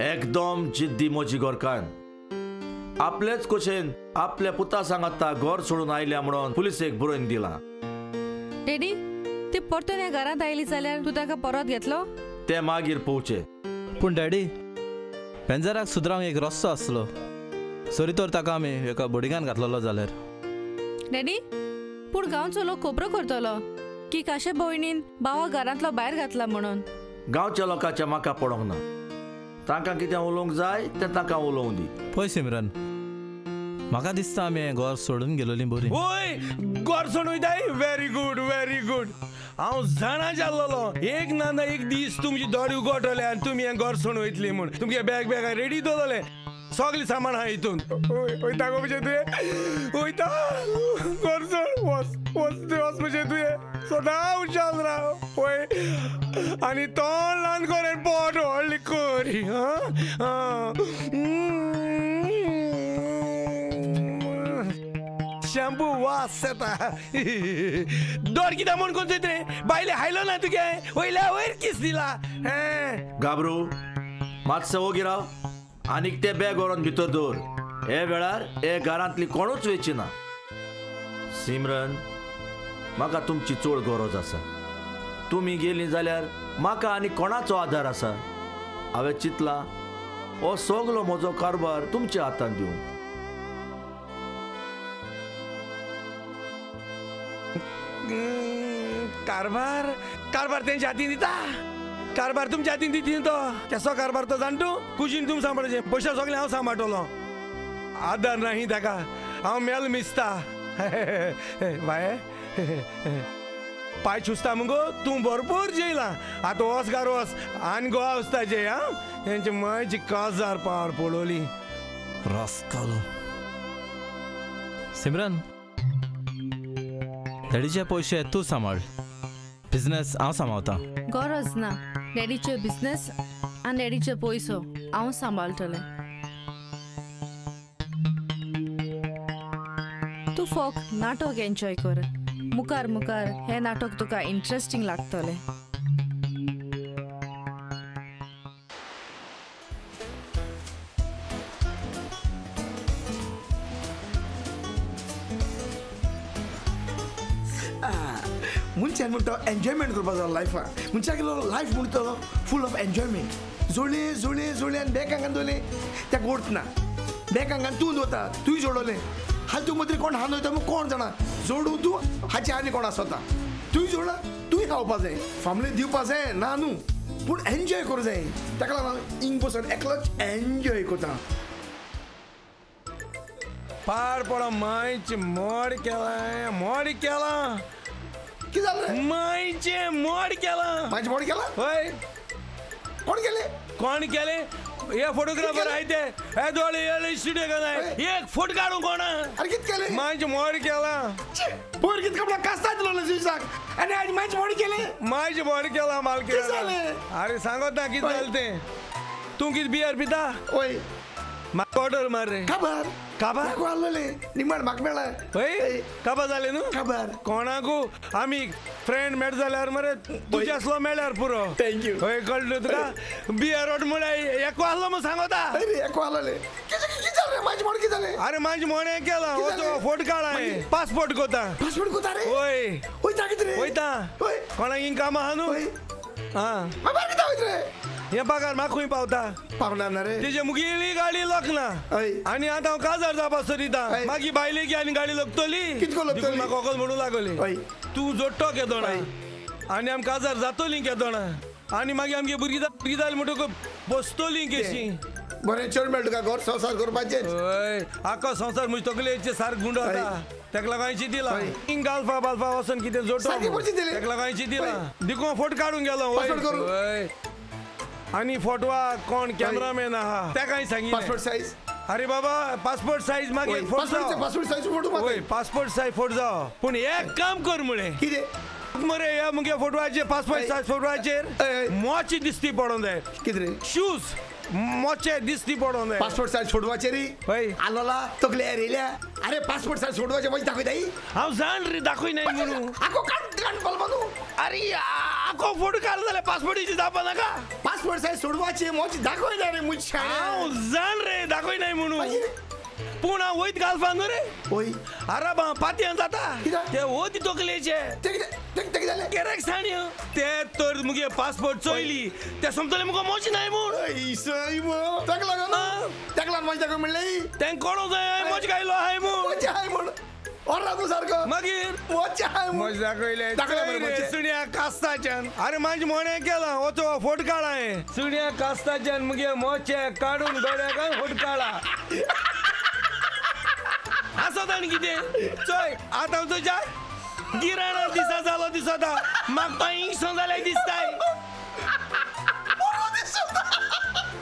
एकदम जिद्दी मोजी गोरकान आपलेच कुशेन आपल्या पुता सांगाता घर सोडून आयल्या म्हणून पुलिसेक बरोवन दिला. डॅडी ती परतून ह्या घरांत आयली जाल्यार तूं ताका परत घेतलो? ते मागीर पोवचे पूण डॅडी पेंजराक सुदरावंक एक रस्तो आसलो सरी तर ताका आमी एका बोडिंगान घातलेलो जाल्यार. डॅडी पूण गांवचो लोक खोबरो करतलो. की काशे भयणीन भावा घरांतलो भायर घातला म्हणून. गांवच्या लोकांचे म्हाका पडोंक ना. तांकां कितें उलोवंक जाय तें तांकां उलोवंक दी पळय सिमरन म्हाका दिसता आमी हें घर सोडून गेलोली बरी होय गोर सोडूयताय व्हेरी गुड व्हेरी गुड हांव जाणा जाल्लोलो एक ना ना एक दीस तुमची दोडी उगोटले आनी तुमी हें घर सोडून वयतली म्हूण तुमगे बॅग बॅग रेडी दवरले सगळी सामान आहा हितून वयता गो म्हणजे तुवें वयता घर सोड वच वच वच म्हणजे तुवें स्वतः हुशार राव होय आनी तोंड ल्हान करेन पोट व्हडली करी हा शॅम्पू वास येता दोर किदा म्हण कोण रे बायले हायलो ना तुगे वयल्या वयर किस दिला घाबरू गाबरू मातसो ओगी राव आनीक ते बॅग व्हरोन भितर दवर हे वेळार हे घरांतली कोणूच वेची ना सिमरन म्हाका तुमची चड गरज आसा. तुमी गेलीं जाल्यार म्हाका आनी कोणाचो आधार आसा? हांवें चिंतला हो सगलो म्हजो कारबार तुमच्या हातान दिवं कारभार? कारभार तेंच्या हातीन दिता? कारभार तुमच्या हातीन दिती तो? केसो कारभार तो जाणटू? कुशीन तुम सांबाळचे पयशा सगळे हांव सांबाळटलो आदार नाही ताका. हांव मेल मिसता. बाय पाय चुसता मुगो तूं भरपूर जेयला आतां वस गार वस आनी गोवा वचता जे हा? हेंची मायची काजार पार पडोली. रास्कल सिमरन डॅडीचे पयशे तूं सांबाळ बिझनेस हांव सांबाळता गरज ना. डॅडीचे बिझनेस आनी डॅडीचे पयसो हांव सांबाळटलें तूं फक नाटक एन्जॉय कर. मुखार मुखार हें नाटक तुका इंट्रस्टींग लागतलें. मनशान म्हणटा एन्जॉयमेंट करपाक जाय लायफाक मनशाक लायफ म्हणटा फूल ऑफ एन्जॉयमेंट जोडले जोडले जोडले आनी बॅक हांगान दवरले त्या ना बॅक हांगान तूं दवरता तुवें जोडवलें हाल तूं मदीं कोण हान वयता कोण जाणा? जोडू तूं हाचे आनी कोण आसता तुंय जोडला तुंय खावपा जाय फामली दिवपा जाय ना न्हू पूण एन्जॉय करूं जाय ताका लागून इंग बसून एकलोच एन्जॉय करता पार पडो मायचे मोड केला. मोड केला. कितें जालें मायचे मोड केला. म्हाजें मोड केला? होय. कोण गेले कोण केले? हे फोटोग्राफर आहे ते. हे दोळे येले स्टुडिओ का नाही? एक फोट काढू कोण? अरे कितें केलें? मायचे मोड केला. पयर कितें कपडा कास्ता दिलो दिवसाक आनी आज म्हाजें मोड केलें? मायचे मोड केला जालें? अरे सांगत ना किती. झालं ते तू किती बियर पिता ओय ऑर्डर मार रे. खबर. आहलोले निमाण म्हाका मेळ्ळा होय? काबा जाले न्हू खबर. कोणाकू आमी फ्रेंड मेळ जाल्यार मरे तुझे असलो मेळ्यार पुरो. You. होय कळलं तुका बियर रोड म्हळ्यार एकू आहलो म्हूण सांगता अरे एको आहलोले कितें जालें रे म्हाजें मोड कितें जालें अरे माझी मोणे केला. झाले? फोट मागीर? पासपोर्ट कोता. पासपोर्ट कोता रे? होय. वयता कितें रे? वयता होय. कोणाक हिंग काम आहा न्हू होय. हा. म्हाका बार कितें वयत रे? हे पगार म्हाका खंय पावता पावना ना रे तेजे मुगेली गाडी लोकना हय. आनी आतां हांव काजार जावपा सोदिता. मागीर बायले की आनी गाडी लोकतली कितको लोकतली? देखून म्हाका वखद म्हणू लागली. तूं जोडटो केदोणा आनी आमी काजार जातोली केदोणा आनी मागीर आमगे भुरगीं जा- भुरगीं जाली म्हणटकूच बसतोली केशी बरें चड मेळ तुका घर संसार करपाचें हय आख्खो संवसार म्हजे तकलेचे सारक गुंड होता. तेका लागून दिला हय. हिंग घालपा बालपा वचून कितें जोडटो सारकी दिली? तेका लागून हय. देखून फोट काडून गेलो करून? हय आनी फोटवा कोण? कॅमेरामॅन आहा हांवें पासपोर्ट सांगितलें सायज अरे बाबा पासपोर्ट सायज मागीर photo passport. Passport size photo passport size photo जावं पूण एक काम कर म्हणे कितें मरे ह्या मुगे फोटवाचेर पासपोर्ट. सायज फोटवाचेर. मोची दिसती पडों जाय. कितें शूज मोचे दिसती पडों जाय पासपोर्ट सायज फोटोवाचेर रे. हय. आलोला तकले येयल्या अरे पासपोर्ट सायज फोटोवाचे पयशे दाखयताय हांव जाण रे दाखय नाही म्हणून. आखो काढ काढ बोल म्हणू अरे आखो फोटो काढ जाल्यार पासपोर्टीची जावपा नाका. पासपोर्ट सायज सोडवाचे मोची दाखयना रे मुझ हांव जाण रे दाखय नाही मागीर? पूण हांव वयत घालपा न्हू रे ओय आरा बा पातयें जाता. कित्याक? ते वोती तकलेचे ते कितें ते कितें जालें ते तर मुगे पासपोर्ट चोयली. ते समजले मुगो मोची नाही म्हूण इसय मो. ताका लागून हा. ताका लागून माझ्या म्हणले तेंक कळो जाय मोच हाय म्हूण मोचे हाय म्हण राहतो सारको मागीर. मोचे हाय म्हण मज दाखयले दाखयले मरे मोचे. सुण्या कास्ताच्यान अरे माझी मोणे केला वचो फोट काढा सुण्या कास्ताच्यान मुगे मोचे काढून गड्याक फोट काढा असं आनी कितें चोय आतां तुज्या गिराणा दिसा जालो दिसता म्हाका इंगसो जाल्यार दिसताय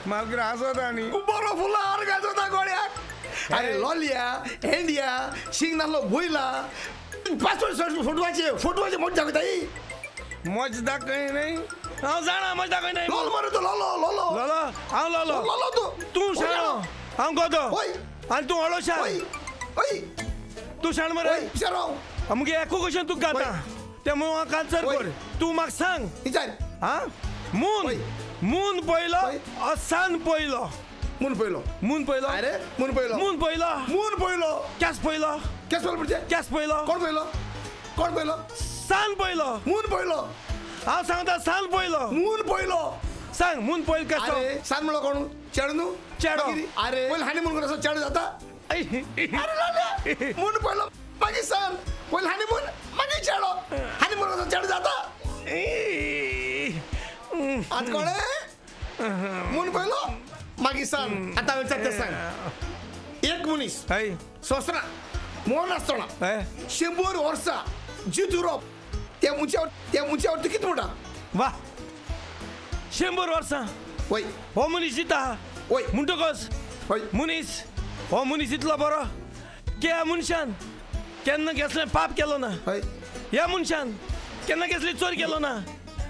मागीर हसत आनी बरो फुला हार घालतो त्या गोड्याक अरे लॉलिया हेंडिया शिंग नालो बोयला पासपोर्ट सायज फोटोवाचे फोटोवाचे मोठ दाखयताय मोज दाखय नाही हांव जाणा मोज दाखय नाही लोल मरे तो लोलो लोलो लोलो हांव लोलो लोलो तो तूं शाणो हांव गोदो ओय आनी तूं हळो तू शाण मरे कशें तुका घाता ते म्हणून हांव कांचर ओय. कर तूं म्हाका सांग. विचार. हा? मून. ओय. मून पयलो ओय. सान पयलो मून पयलो मून पयलो अरे मून पयलो मून पयलो मून पयलो कॅस पयलो केस पयलो पडचे कॅस पयलो कोण पयलो कोण पयलो सान पयलो मून पयलो हांव सांगता सान पयलो मून पयलो सांग मून पयलो केसो. अरे सान म्हणलो कोण? चेड चेडो. अरे. पयलो हानी मून करसो चेड जाता? मून पयलो मागीर सान पयलो हानी मून? मागीर चेडो हानी मून करसो चेड जाता. ए, आज कळे म्हूण पयलो मागीर सांग. आतां विचारता सांग. एक मनीस. सोसरा. आसतना हय. शंबर वर्सां जीत उरप त्या मुच्यावर त्या मुच्यावर तूं कितें म्हणटा वा. शंबर वर्सां वय हो मनीस जिता. वय म्हणटकच वय मनीस. हो मनीस इतलो बरो. त्या मनशान. केन्ना कसलें पाप केलो ना? ह्या. मनशान. केन्ना कसली चोरी केलो ना?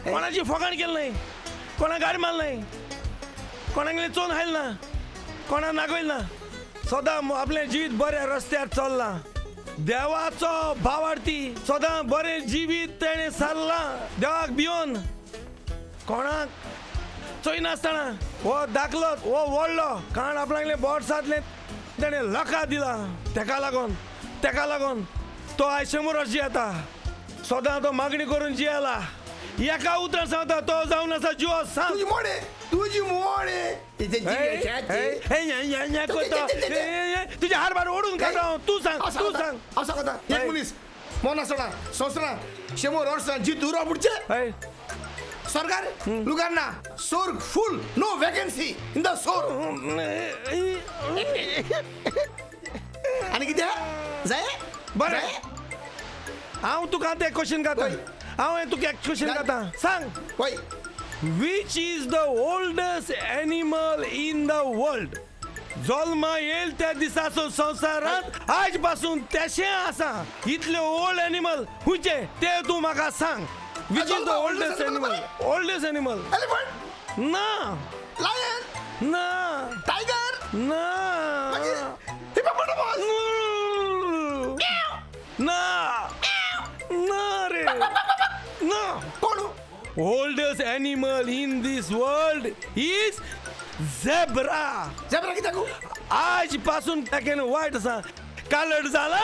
कोणाची फोकाण केलं नाही? कोणा गाडी मारल नाही? कोणागेले चोन हायल ना? कोणा नागोयल ना? सदां आपलें जिवीत बऱ्या रस्त्यार चल्लां. देवाचो भावार्थी सदां बरें जिवीत तेणें सारलां. देवाक भियोन कोणाक चोय नासतना हो दाखलो हो व्हडलो काण आपणागलें बोट सादलें तेणें लोकां दिला तेका लागून तेका लागून तो आयज शंबर वर्स जियेता सदां तो मागणी करून जियेला एका उतरान सांगता तो जावन आसा जिवो सांग तुजी मोडे तुजी मोडे इथे जिवेशाची- तुझे हार बार ओढून काढा तू सांग असं तू कथा, सांग असं कथा एक हय. मनीस मोहन आसतना सोसरा शंबर वर्सां जीत उरप म्हणचे सरकार लुगांना सोर full no vacancy in the सोर आणि कितें जाय बरें. हांव तुका एक क्वेश्चन घाता. हांव हे तुका एक क्वेश्चन. घाता सांग. वय which is the oldest animal in the world जल्मा येईल त्या दिसाचो संवसारांत आज पासून तेशें आसा इतले ओल्ड एनिमल खुंयचे ते तूं म्हाका सांग. Which is the oldest animal oldest animal elephant ना. लायन ना. टायगर ना. हिपोपोटामस ना. ना रे. ना. कोण oldest animal in this world is zebra. Zebra कित्याक आज पासून ताकेन वायट आसा कालड जाला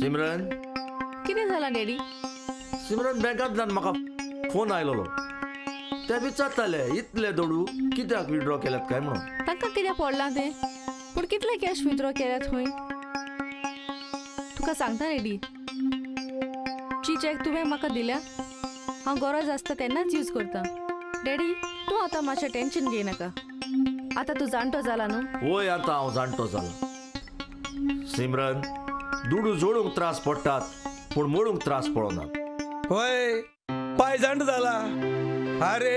सिमरन? कितें जालां डॅडी? सिमरन बँकांतल्यान म्हाका फोन आयलोलो ते विचारताले इतले दोडू. कित्याक विड्रॉ केल्यात काय म्हणून तांकां कितें पडलां तें? पूण कितले कॅश विथड्रॉ केल्यात खंय तुका सांगता रेडी जी चॅक तुवें म्हाका दिल्या? हांव गरज आसता तेन्नाच यूज करता. डॅडी तूं आतां मातशें टेन्शन घेयनाका आतां तूं जाणटो जाला न्हू? वय आतां हांव जाणटो जालो सिमरन दुडू जोडूंक त्रास पडटात पूण मोडूंक त्रास पडनात होय पाय जाण जाला अरे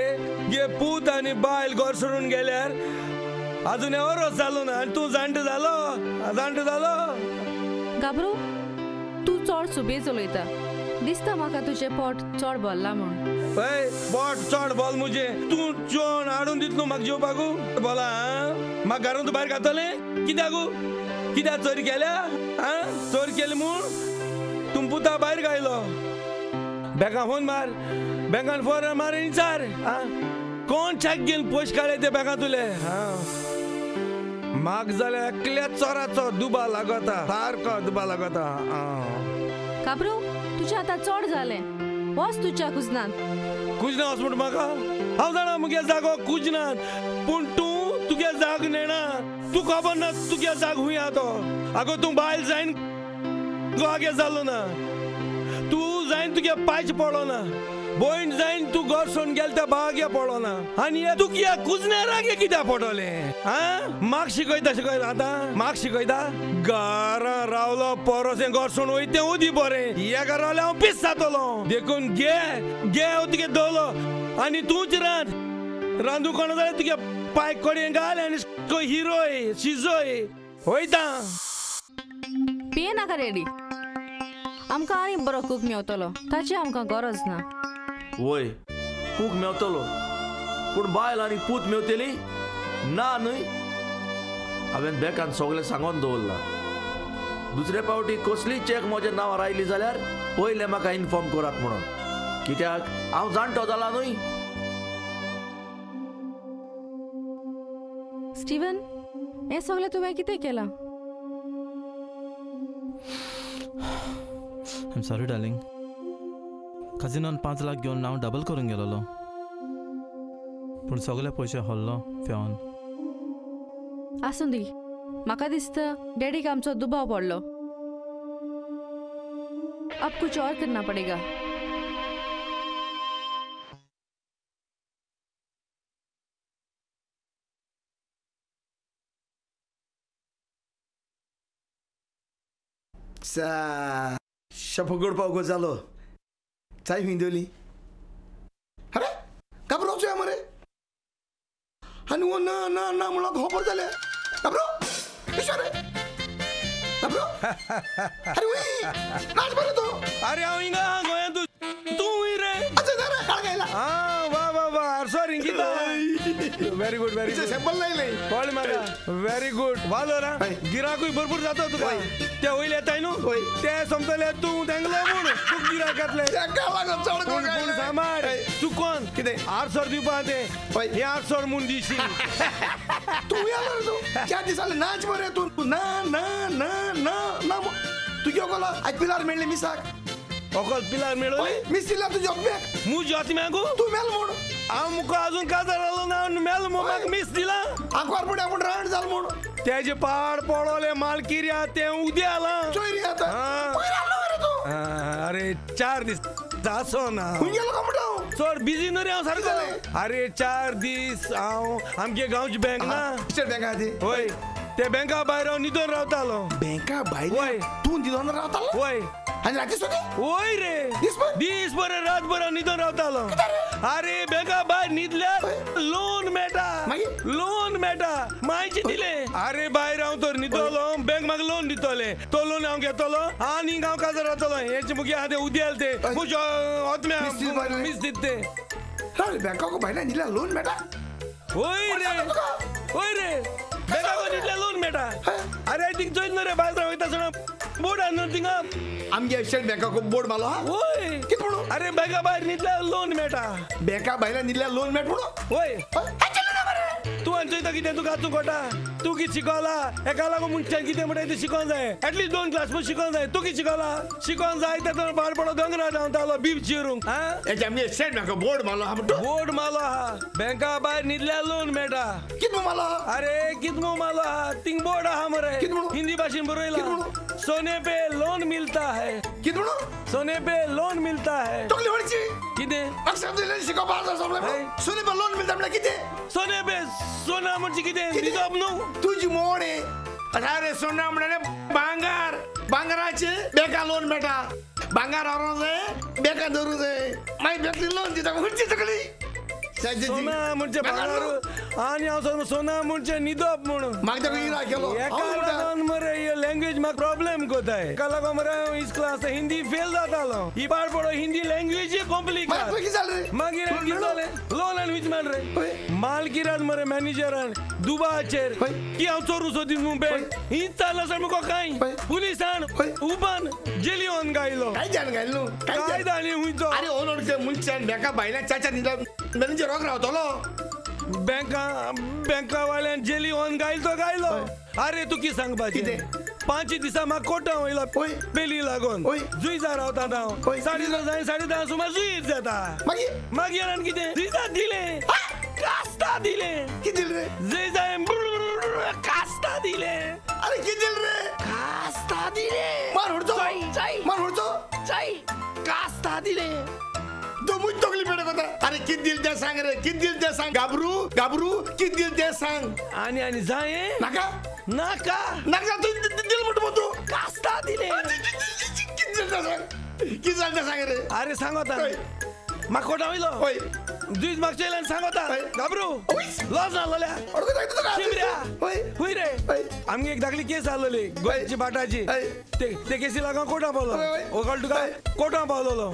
गे पूत आनी बायल घर सोडून गेल्यार अजून वरोच जालो ना आनी तूं जाणटो जालो जाणटो जालो गाबरू तूं चड सुबेज उलयता दिसता म्हाका तुजें पोट चड भरलां म्हूण हय बोट चड बोल मुजे तूं जेवण हाडून दितलो म्हाका जेवपाकू बोला हा? म्हाका घरांत भायर घातले कित्याकू कित्याक चोरी केल्या? हा? चोरी केली म्हूण तूं पुता भायर गायलो. बँका फोन मार. बँकान फोन मार आनी विचार कोण चॅक घेवन पयशे काडले ते बँका तुले. हा? म्हाका जाल्यार एकल्या चोराचो दुबा लागता. सारको दुबा लागता. गाबरू तुजें आतां चड जालें वच तुज्या कुजनान कुजना वच म्हूण म्हाका हांव जाणा मुगे जागो कुजनात पूण तूं तुगे जाग नेणा तूं खबर ना तुगे जाग हुंय तो आगो तूं बायल जायन गोगे जालो ना. तूं जायन तुगे पायच पडो ना. भयण जायन तूं घर सोडून गेल त्या बागे पडो ना. आनी हे तुगे कुजनेरागे कित्याक पडले? हा? म्हाका शिकयता शिकयता आतां? म्हाका शिकयता घरा रावलो परस घर सोडून वयते उदी बरें एका रावले हांव पीस जातलो देखून घे गे तुगे दवलो आनी तूंच रांद रांदू कोणा जाल्यार तुगे पायकडे घाल आनी हिरोय शिजोय वयता पिये नाका रेडी? आमकां आनी बरो कूक मेवतलो. ताची आमकां गरज ना. वय कूक मेवतलो. पूण बायल आनी पूत मेवतली? ना न्हय हांवें बँकान सगळें सांगून दवरलां. दुसरे फावटी कसली चॅक म्हज्या नांवार आयली जाल्यार पयले म्हाका इन्फॉर्म करात म्हणून. कित्याक? हांव जाणटो जाला न्हय स्टीवन हें सगळें तुवें कितें केलां? आय एम सॉरी डार्लिंग कजिनान पांच लाख घेवन हांव डबल करून गेलोलो पूण सगळे पयशे हल्लो फेवन आसूं दी म्हाका दिसता डॅडीक आमचो दुबाव पडलो अब कुछ और करना पडेगा सा शपगोड पाव गो जालो चाय हिंदोली अरे घाबरावचोय मरे. आनी वो ना ना ना म्हणून खबर जाले घाबरो अरे वय नाच बरे तो. अरे हांव हिंगा तूं तूं रे. अच्छा जरा काळ गायला. आ वा वा वा. आरसो Rinkita very good very good sample लायले कळ्ळें म्हाका व्हेरी गुड वालो ना. गिराकूय भरपूर जाता तुका ते वयले येताय न्हू हय. ते समजले तूं तेंगलो म्हूण तूं गिराक येतले त्या लागून चड पूण पूण सांबाळ तू कोण कितें? आरसोर दिवपा ते. हे आरसोर म्हूण दिशी तू याला रे तू. त्या दिसाले नाच बरे तू. ना ना ना ना ना. तुझ्या कोला. आज पिलार मेळले मिसाक अकोल पिलार मेळोली मिस दिला तुझ्या बॅग मू ज्योती मॅगू? तू मेल म्हण हांव मुको अजून काजार आलो ना मेल मो म्हाका मिस दिला? आंकवार पडे आपण राण जाल म्हण तेजे पाड पडोले मालकिऱ्या ते उद्या आला. चोयरी आता. हा. आलो रे तू. अरे चार दीस आसो ना. गेलो का म्हणतो चड बिझी न्हू रे हांव कितें सारको अरे चार दीस हांव आमगे गांवची बँक ना. स्टेट बँक आधी होय. ते बँका भायर हांव न्हिदोन रावतालो बँका वय. भाई तू दिलो रावतालो होय. आणि रात्री सुद्धा होय रे? दीस बरे रात बरो न्हिदोन रावतालो अरे बँका भायर न्हिदल्यार लोन मागीर? लोन मेळटा मायचे दिले. अरे भायर हांव तर न्हिदलो बँक म्हाका लोन दितले तो लोन हांव घेतलो. आनी हांव काजार रावतलो हेचे मुगे आहा ते. उद्याल ते हय. म्हज्या मिस दित ते. अरे बँका भाईला निला लोन मेटा होय रे. होय रे. मेळटा अरे चोयत न्हू रे वयता सणा बोर्ड न्हू थिंगा आमगे स्टेट बँका को बोर्ड मालो हा? होय. कित म्हणून अरे बँका भायर न्हिदल्यार लोन मेळटा बँका भाईला निला लोन मेट म्हणून होय? तू चोयता कितें तुका तूं कोटा तू कितें शिकवला? एका लागून मनशान कितें म्हणटा तें शिकोवंक जाय. एटलीस्ट दोन क्लास पण शिकोवंक जाय. तू कितें शिकवला? शिकोवंक जाय तेतून भायर पडो दोंगरा धांवतालो बीप चिरूंक हा? आमगे स्टेट बँका बोर्ड मालो हा बोर्ड मालो आहा बँका भायर न्हिदल्यार लोन मेळटा कित म्हणून मालो हा? अरे कितमो मालो आहा थिंग बोर्ड आहा मरे? हिंदी भाशेन बरयला म्हणून? सोने पे लोन मिलता है। सोने पे लोन मिलता है। कितें सुनी पण लोन मिळता म्हणलं किती सोने पे सोना म्हणजे कितें तुझी मोड। आहे अरे सोना म्हणाले भांगार भांगाराचे बेका लोन बेटा भांगार हरों जाय बेका धरू जाय मागीर बेकली लोन दिता हुंची तकली सोना म्हणजे भांगार आणि हांव सोन- म्हणजे हांव म्हणटा, लागून मरे हे लँग्वेज म्हाका प्रॉब्लेम कोताय एका लागून मरे हांव इस क्लास हिंदी फेल जातालो ही पाड पडो हिंदी लँग्वेज मागीर कॉम्प्लिकेट तुका कितें जालें रे? मागीर लोन आनी वीच मेळ होय. रे. मालकिरान मरे मॅनेजरान दुबाचेर. की हांव चोरू सोदीन न्हू बँक हीच सर मुको काय. पुलिसान. उबान. जेली व्हरून गायलो. काय जाण घाल न्हू काय काय जाण जाणी हुंयचो अरे मुनशान बेका भायल्या चाचा निदा मॅनेजर रोग रावतलो बँका बँका वाल्यान जेली व्हरून गायलो. तो गायलो अरे तू कितें? सांगपाचें? पांच दिसा म्हाका कोटा वयला होय. पेली लागून. जुईजा रावता हांव. साडे धा जाय साडे धा सुमार जुईज जाता. मागीर आनी कितें? जुईजा दिले. कास्ता दिले. कितें दिल रे जाय कास्ता दिले. अरे कितें दिल रे? कास्ता दिले. मार हुडचो मार हुडचो कास्ता दिले. तो मुझ तकली पेड कोता अरे कित दिल ते सांग रे कित दिल ते सांग. घाबरू घाबरू कित दिल ते सांग. आनी आनी जाये. नाका. नाका. नाका तू दि- दि- दिल म्हणतो तू. कास्ता दिले? कित दिल ते सांग. कित जाल ते सांग रे. अरे सांगोता होय. कोटा वयलो होय जुईज म्हाका चयल्यान सांगोता. घाबरू. लॉस होय हुंय रे. आमगे एक धाकली केस जाल्लोली गोंयची बाटाची. ते ते केसी लागून कोर्टा पावलो. ओकळ तुका. कोर्टा पावलोलो.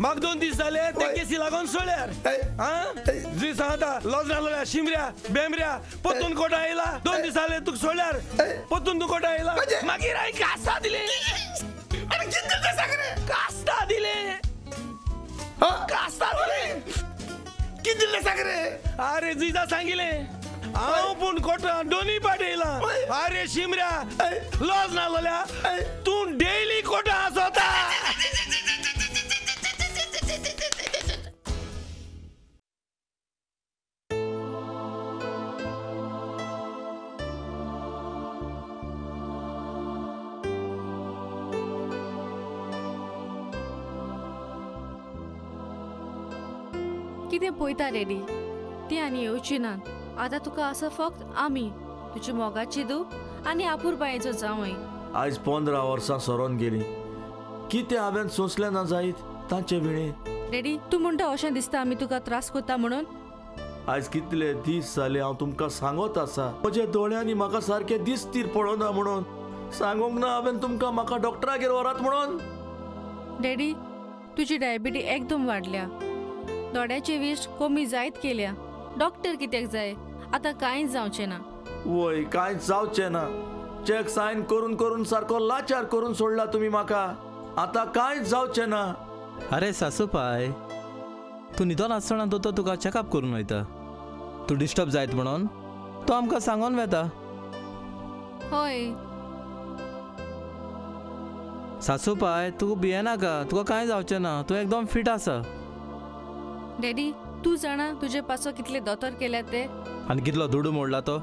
म्हाका दोन दीस जाले ते. केसी लागून सोळ्यार हय. हा हय. जी सांगता लॉस नाहलोल्या शिमऱ्या बेमऱ्या परतून कोर्टा येयला दोन. दीस जाले तुका सोळ्यार हय. परतून तू कोर्टा येयला? मागीर हांवें कास्ता दिले हा कास्ता दिले कित दिल ते सांग रे अरे जिजा सांगिले. हांव पूण कोर्टा दोनी पाट येयला. अरे शिमऱ्या. नाहलोल्या हय. तू डेली कोर्टा आसोता कितें पळयता रेडी? ती आनी येवची नात आतां तुका आसा फक्त आमी तुजी मोगाची दू आनी आपूर बायेचो जावंय आयज पंदरा वर्सां सरोन गेली. कितें हांवें सोंसलें ना जायत तांचे विणे. डॅडी तू म्हणटा अशें दिसता आमी तुका त्रास करता म्हणून? आयज कितले दीस जाले हांव तुमकां सांगत आसा म्हज्या दोळ्यांनी म्हाका सारखे दीस तीर पडोना म्हणून. सांगूंक ना हांवें तुमकां म्हाका डॉक्टरागेर व्हरात म्हणून. डॅडी तुजी डायबिटी एकदम वाडल्या दोड्याची विश कमी जायत केल्या. डॉक्टर कित्याक जाय? आतां कांयच जावचें ना. वय कांयच जावचें ना. चॅक सायन करून करून सारको लाचार करून सोडला तुमी म्हाका आतां कांयच जावचें ना. अरे सासूपाय तूं न्हिदोन आसतना दोतोर तुका चॅकअप करून वयता. तूं डिस्टर्ब जायत म्हणून. तो आमकां सांगून वेता हय. सासूपाय तूं भियेनाका तुका कांय जावचें ना. तूं एकदम फिट आसा. डॅडी तूं जाणा तुजे पासो कितले दोतोर केल्या ते? आनी कितलो दुडू मोडला तो?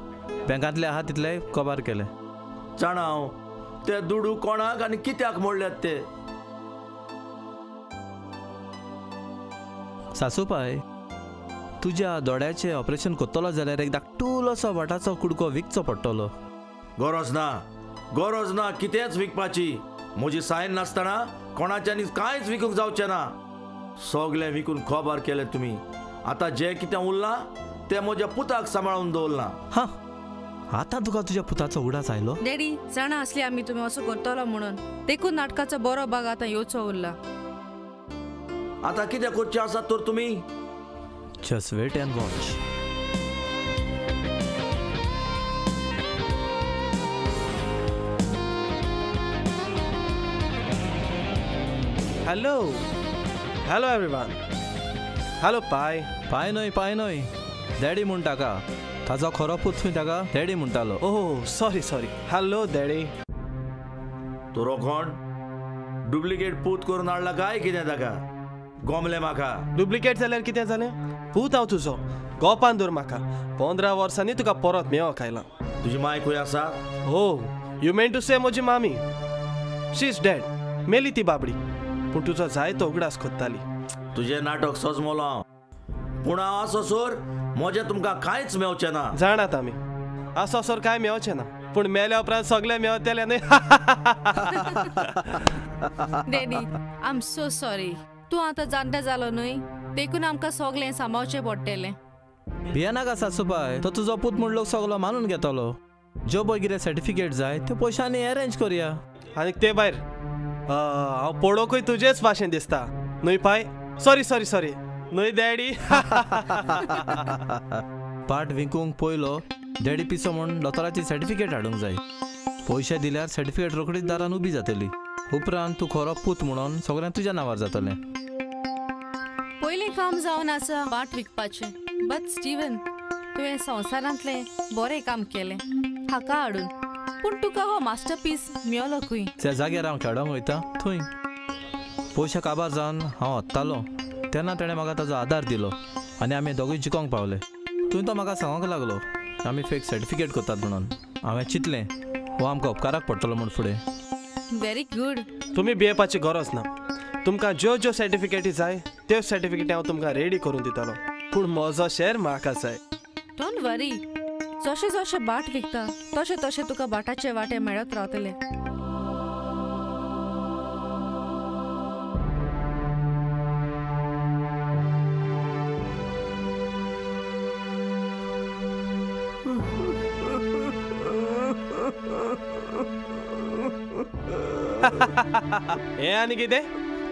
बँकांतले आहा तितले कबार केले. जाणा हांव ते दुडू कोणाक आनी कित्याक मोडल्यात ते? सासूपाय तुज्या दोड्याचें ऑपरेशन कोत्तलो जाल्यार एक धाकटुलोसो वटाचो कुडको विकचो पडटलो. गरज ना गरज ना कितेंच विकपाची. म्हजी सायन नासतना कोणाच्यानी कांयच विकूंक जावचें ना सगलें विकून खोबार केलें तुमी आतां जें कितें उरलां तें म्हज्या पुताक सांबाळून दवरलां हा आतां तुका तुज्या पुताचो उडास आयलो? डॅडी जाणा असली आमी तुमी असो करतलो म्हणून. देखून नाटकाचो बरो भाग आतां येवचो उरला आतां कितें करचें आसात तर तुमी just wait and watch hello hello everyone hello पाय पाय न्हय पाय न्हय डॅडी म्हूण ताका ताचो खरो पूत थंय ताका डॅडी म्हणटालो oh sorry sorry hello daddy तुरो कोण डुप्लिकेट पूत करून हाडला काय कितें ताका गोमले म्हाका डुप्लिकेट जाल्यार कितें जालें पूत हांव तुजो गोपान दवर म्हाका पंदरा वर्सांनी तुका परत मेळोक आयलां तुजी माय खंय आसा हो यू मेन टू से म्हजी मामी शी इज डॅड मेली ती बाबडी पूण तुजो जायतो उगडास खोदताली. तुजें नाटक सजमलो हांव पूण हांव असो सोर म्हजें तुमकां कांयच मेवचें ना. जाणात आमी आसो सोर कांय मेळचें ना. पूण मेल्या उपरांत सगळें मेवतलें न्हय daddy I am so sorry तूं आतां जाणटे जालो न्हय देखून आमकां सगलें सांबाळचें पडटलें भियेनाका सासूपाय तो तुजो पूत म्हूण लोक सगलो मानून घेतलो. ज्यो पळय कितें सर्टिफिकेट जाय त्यो पयशांनी अरेंज करया. आनी ते भायर हांव पळोवंकूय तुजेच भाशेन दिसता. न्हय पाय. सॉरी सॉरी सॉरी न्हय डॅडी. पाट विकूंक पयलो डॅडी पिसो म्हूण दोतोराची सर्टिफिकेट हाडूंक जाय. पयशे दिल्यार सर्टिफिकेट रोखडीच दारान उबी जातली. उपरांत तूं खरो पूत म्हणून सगळें तुज्या नांवार जातलें. पयलीं काम जावन आसा बाट विकपाचें. बट स्टिवन तुवें संवसारांतलें बरें काम केलें. हाका हाडून. पूण तुका हो मास्टर पीस मेळलो खंय त्या जाग्यार हांव खेळोंक वयता थंय पयशे काबार जावन हांव हत्तालो तेन्ना ताणें म्हाका ताजो आदार दिलो आनी आमी दोगूय जिकोंक पावले थंय तो म्हाका सांगूंक लागलो आमी फेक सर्टिफिकेट करतात म्हणून हांवें चिंतलें हो आमकां उपकाराक पडटलो म्हूण फुडें व्हेरी गूड तुमी भियेवपाची गरज ना तुमकां ज्यो ज्यो सर्टिफिकेटी जाय त्यो सर्टिफिकेटी हांव तुमकां रेडी करून दितलो पूण म्हजो शेअर म्हाका जाय डोंट वरी जशें जशें बाट विकता तशें तशें तुका बाटाचे वाटे मेळत रावतले हें आनी कितें?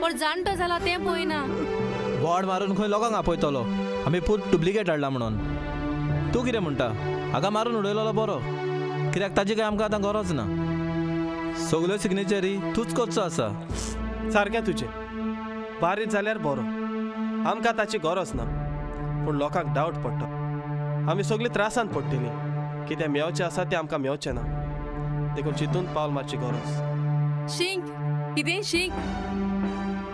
पण जाणटो जाला तें पळयना बोर्ड मारून खंय लोकांक आपयतलो. आमी पूत डुप्लिकेट हाडला म्हणून. तूं कितें म्हणटा हाका मारून उडयलो बरो. कित्याक ताजी काय आमकां आतां गरज ना. सगल्यो सिग्नेचरी तूंच करचो आसा सारकें तुजें बारीक जाल्यार बरो. आमकां ताची गरज ना. पूण लोकांक डावट पडटा आमी सगळीं त्रासान पडटलीं कितें मेवचें आसा तें आमकां मेवचें ना. देखून चिंतून पावल मातशी गरज. शिंक. कितें शिंक?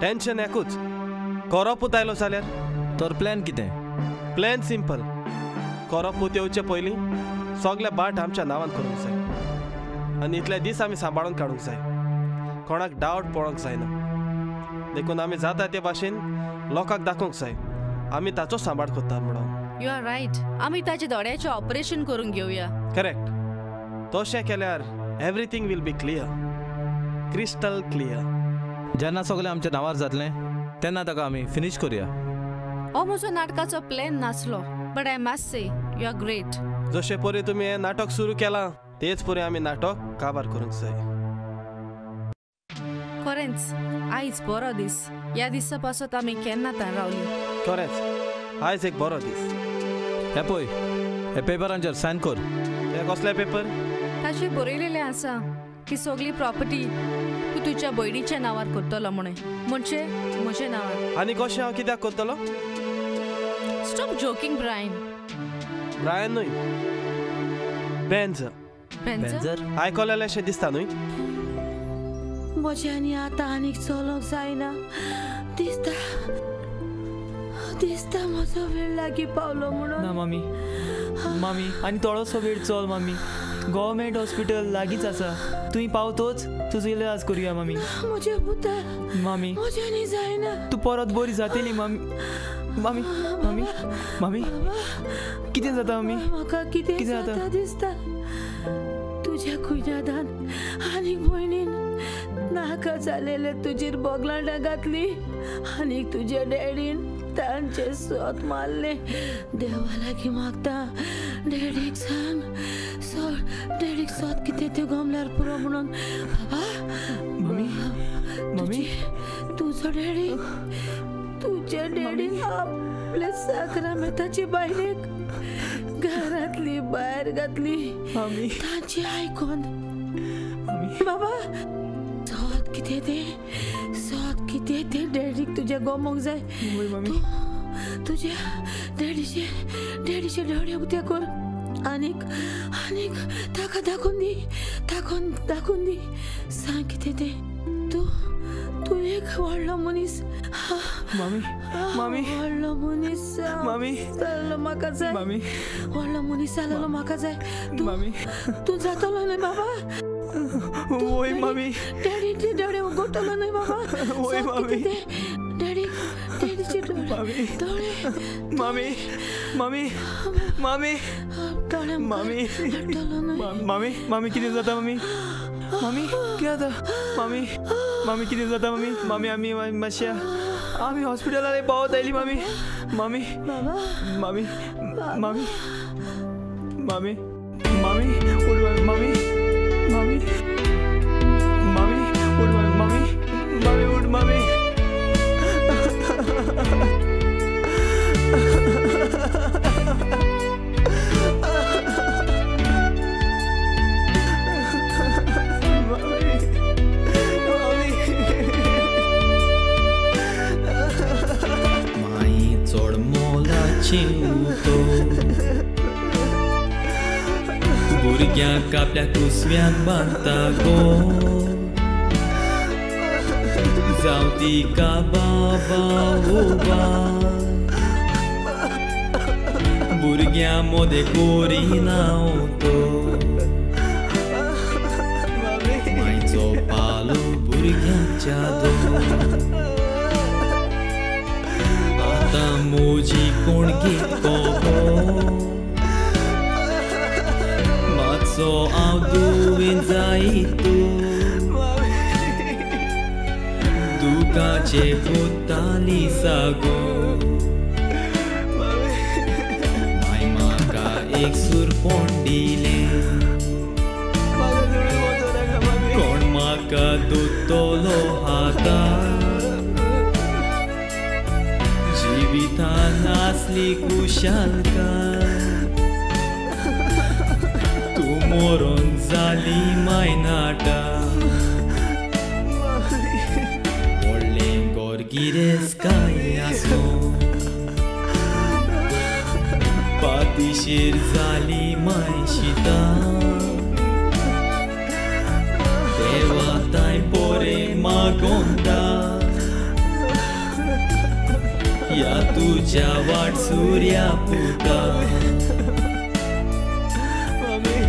टेन्शन एकूच. कोरोपूत आयलो जाल्यार तर प्लॅन कितें? प्लॅन सिंपल कोरोपूत येवचे पयलीं सगळे बाट आमच्या नांवान करूंक जाय आनी इतले दीस आमी सांबाळून काडूंक जाय कोणाक डावट पडोंक जायना देखून आमी जाता ते भाशेन लोकांक दाखोवंक जाय आमी ताचो सांबाळ करतात म्हणून. यू आर रायट आमी ताचे दोड्याचें ऑपरेशन करून घेवया करेक्ट तशें केल्यार everything will be clear crystal clear जेन्ना सगळें आमच्या नांवार जातलें तेन्ना ताका आमी फिनीश करुया? हो म्हजो नाटकाचो प्लॅन नासलो but I must say you are great जशें परी तुमी हें नाटक सुरू केलां. तेच परी आमी नाटक काबार करूंक जाय खरेंच आयज बरो दीस. ह्या दिसा पासत आमी केन्ना ताण रावली खरेंच आयज एक बरो दीस. हे पळय हे पेपरांचेर सायन कर. हे कसले पेपर ताचेर बरयलेलें आसा. की सगळी प्रॉपर्टी तूं तुज्या भयणीच्या नांवार करतलो म्हणून म्हणजे? म्हज्या नांवार आनी कशें हांव कित्याक करतलो? स्टॉप जोकिंग ब्रायन ब्रायन न्हय बेन्झ पेन्सर आयकलेलें अशें दिसता न्हय म्हज्यानी आतां आनीक चलोंक जायना दिसता दिसता म्हजो वेळ लागीं पावलो ना म्हणून मामी मामी आनी थोडोसो वेळ चल मामी गव्हर्मेंट हॉस्पिटल लागींच आसा तुवें पावतोच तुजो इलाज करुया मामी म्हज्या पुता मामी म्हज्यानी जायना तूं परत बरी जातली मामी मामी मामी मामी कितें जाता मामी म्हाका कितें कितें जाता? दिसता तुज्या कुयदादान आनीक भयणीन नाका जालेले तुजेर बोगलांडा घातली आनीक तुज्या डॅडीन तांचे सोत मारले देवा लागीं मागता डॅडीक सांग सोड डॅडीक सोत कितें त्यो गमल्यार पुरो म्हणून बाबा मामी मामी तुजो डॅडी तुज्या डॅडीन आपले साकरामेताची बायलेक घरांतली भायर घातली. मामी तांची आयकोन मामी बाबा सोत कितें तें सोत कितें तें डॅडीक तुज्या गमोंक जाय. वय मामी. तूं तुज्या डॅडीचे डॅडीचे डोळे उक्ते कर आनीक आनीक ताका दाखोवन दी. दाखोवन दाखोवन दी. सांग कितें तूं तूं एक व्हडलो मनीस हा, मामी मामी व्हडलो मनीस जावं. मामी जाल्लो म्हाका जाय मामी व्हडलो मनीस जालेलो म्हाका जाय तूं मामी तूं जातलो न्हय बाबा वय मामी डॅडीचे डोळे उगवतलो न्हय बाबा वय सांग मामी. कितें तें? डॅडी डॅडीचे डोळे मामी डोळे मामी कितें जाता मामी? मामी कितें जाता मामी मामी कितें जाता मामी मामी. आमी मा- मातशे आमी हॉस्पिटलार पावत आयली मामी मामी. मामी मामी मामी. मामी मोलाची उतो भुरग्यांक आपल्या कुसव्यान बांदता गो जावं ती का बाबा उबा भुरग्यां मोदे कोरिना तो मायचो पालो भुरग्यांच्या दो मोजी कोण घेतो मातसो हांव दुवें तूं। तुकाचे पोताली सागो। माय म्हाका एक सुरपोण दिलें कोण म्हाका दोतोलो हाता? जिवितान आसली कुशालकाय तूं मोरोन जाली मायनाटा व्हडलें गोरगिरेस्काय आसो पातीशेर जाली मायशिता देवा ताय पोरे मागोंदा या तुझ्या वाट सूर्या पुता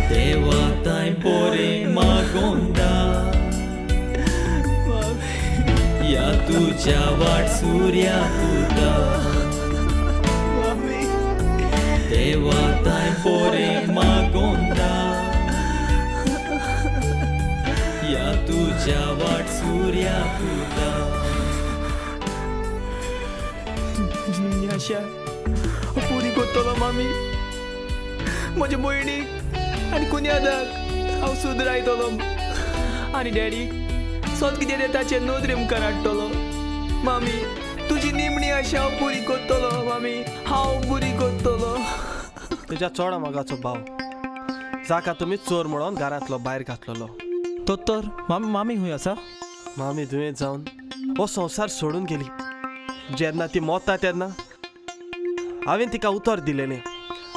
देवा ताय पोरे मागोंदा. या तुझ्या वाट सूर्या पुता देवा ताय पोरे मागोंदा. या तुझ्या वाट सूर्या पुता आशा पुरी करतलो मामी म्हज्या भयणीक आनी कुन्यादाक हांव सुदरायतलो आनी डॅडी सोद कितें तें ताचे नोदरे मुखार हाडटलो मामी तुजी निमणी आशा हांव पुरी करतलो मामी हांव पुरी करतलो तुज्या चोडा मोगाचो भाव जाका तुमी चोर म्हणून घरांतलो भायर घातलेलो. तो तर मामी मामी हूंय आसा मामी दुयेंत जावन हो संवसार सोडून गेली. जेन्ना ती मोता तेन्ना हांवें तिका उतर दिलेलें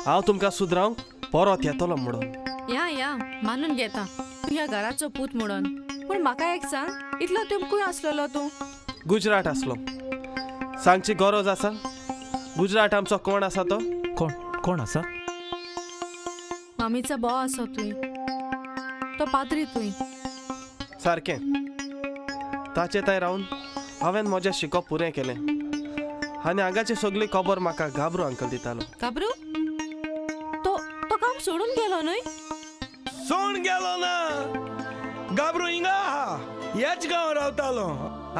हांव तुमकां सुदरावंक परत येतलो म्हणून या या मानून घेता तूं ह्या घराचो पूत म्हणून पूण म्हाका एक सांग इतलो तेमकूय आसलेलो तूं? गुजरात आसलो सांगची गरज आसा गुजरात आमचो कोण आसा तो? कोण? कोण आसा मामीचा भाव आसो तुय तो पात्री तुय सारकें ताचे थंय रावन हांवें म्हजें शिकोवप पुरें केलें। आनी हांगाची सगळी खबर म्हाका घाबरू अंकल दितालो. काबरू तो तो काम सोडून गेलो न्हय सोड गेलो ना. गाबरू हिंगा आहा हेच गांव रावतालो.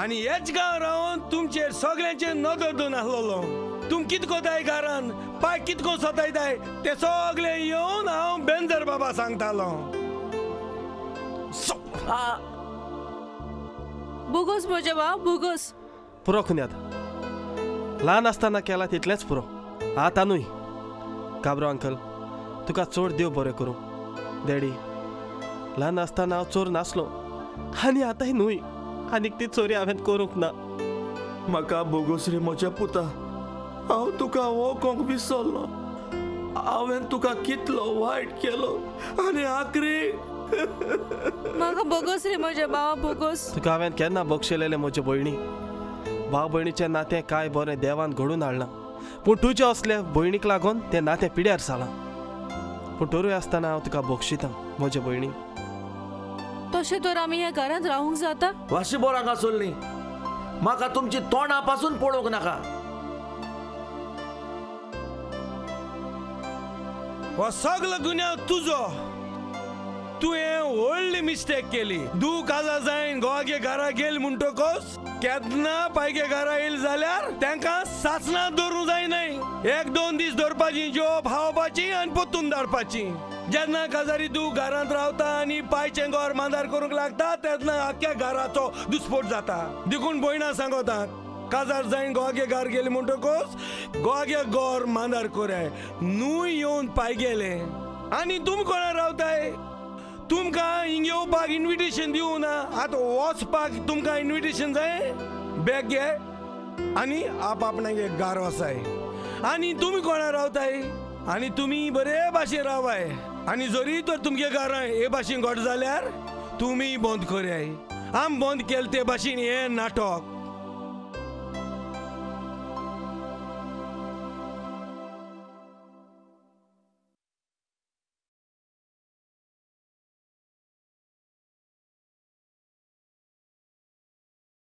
आनी हेच गांव रावन तुमचेर सगळ्यांचेर नदर दवन आसलोलो तुम कित कोताय घरान पांय कितको सोतायताय ते सगळे येवन हांव बेंजर बाबा सांगतालो. बुगोस म्हजे भाव बुगोस. पुरो खुन्यात ल्हान आसतना केला तितलेंच पुरो आतां न्हय गाबरो अंकल तुका चड देव बरें करूं डॅडी ल्हान आसतना हांव चोर नासलो आनी आतांय न्हय आनीक ती चोरी हांवें करूंक ना म्हाका बोगोस रे म्हज्या पुता हांव तुका वळखोंक विसरलो हांवें तुका कितलो वायट केलो आनी आखरी म्हाका बोगोस रे म्हजे भावा बोगोस तुका हांवें केन्ना बक्षिलेलें म्हजे भयणी भाव भयणीचें नातें कांय बरें देवान घडून हाडलां पूण तुजें असल्या भयणीक लागून तें नातें पिड्यार जालां पूण तरूय आसतना हांव तुका बक्षितां म्हजे भयणी तशें तर आमी ह्या घरांत रावूंक जाता. वाशी बोरांक आसली म्हाका तुमची तोंडां पासून पळोवंक नाका. हो सगळो गुन्यांव तुजो. तुवें व्हडली मिस्टेक केली. दूख काजा जायन गोवागे घरा गेल म्हणटकोस केन्ना पायगे घरा येयल जाल्यार तांकां सासणां दवरूं जायनाय एक दोन दीस दवरपाची जेवप खावपाची आनी पोत्तून धाडपाची जेन्ना काजारी तूं घरांत रावता आनी पायचें गोर मांदार करूंक लागता तेन्ना आख्या घराचो दुस्फोट जाता. देखून भयणां सांगता काजार जायन गोवागे घर गेले म्हणटकोस गोवागे गोर मांदार कोराय न्हू येवन पाय गेले आनी तुम कोणा रावताय? तुमकां हिंग येवपाक इन्विटेशन दिवं ना. आतां वचपाक तुमकां इन्विटेशन जाय? बॅग घे. आनी आप आपणागे गार वसाय आनी तुमी कोणा रावताय? आनी तुमी बरे भाशेन रावाय. आनी जरी तर तुमगे घरां हे भाशेन घट जाल्यार तुमी बंद कराय आम बंद केले ते भाशेन हे नाटक.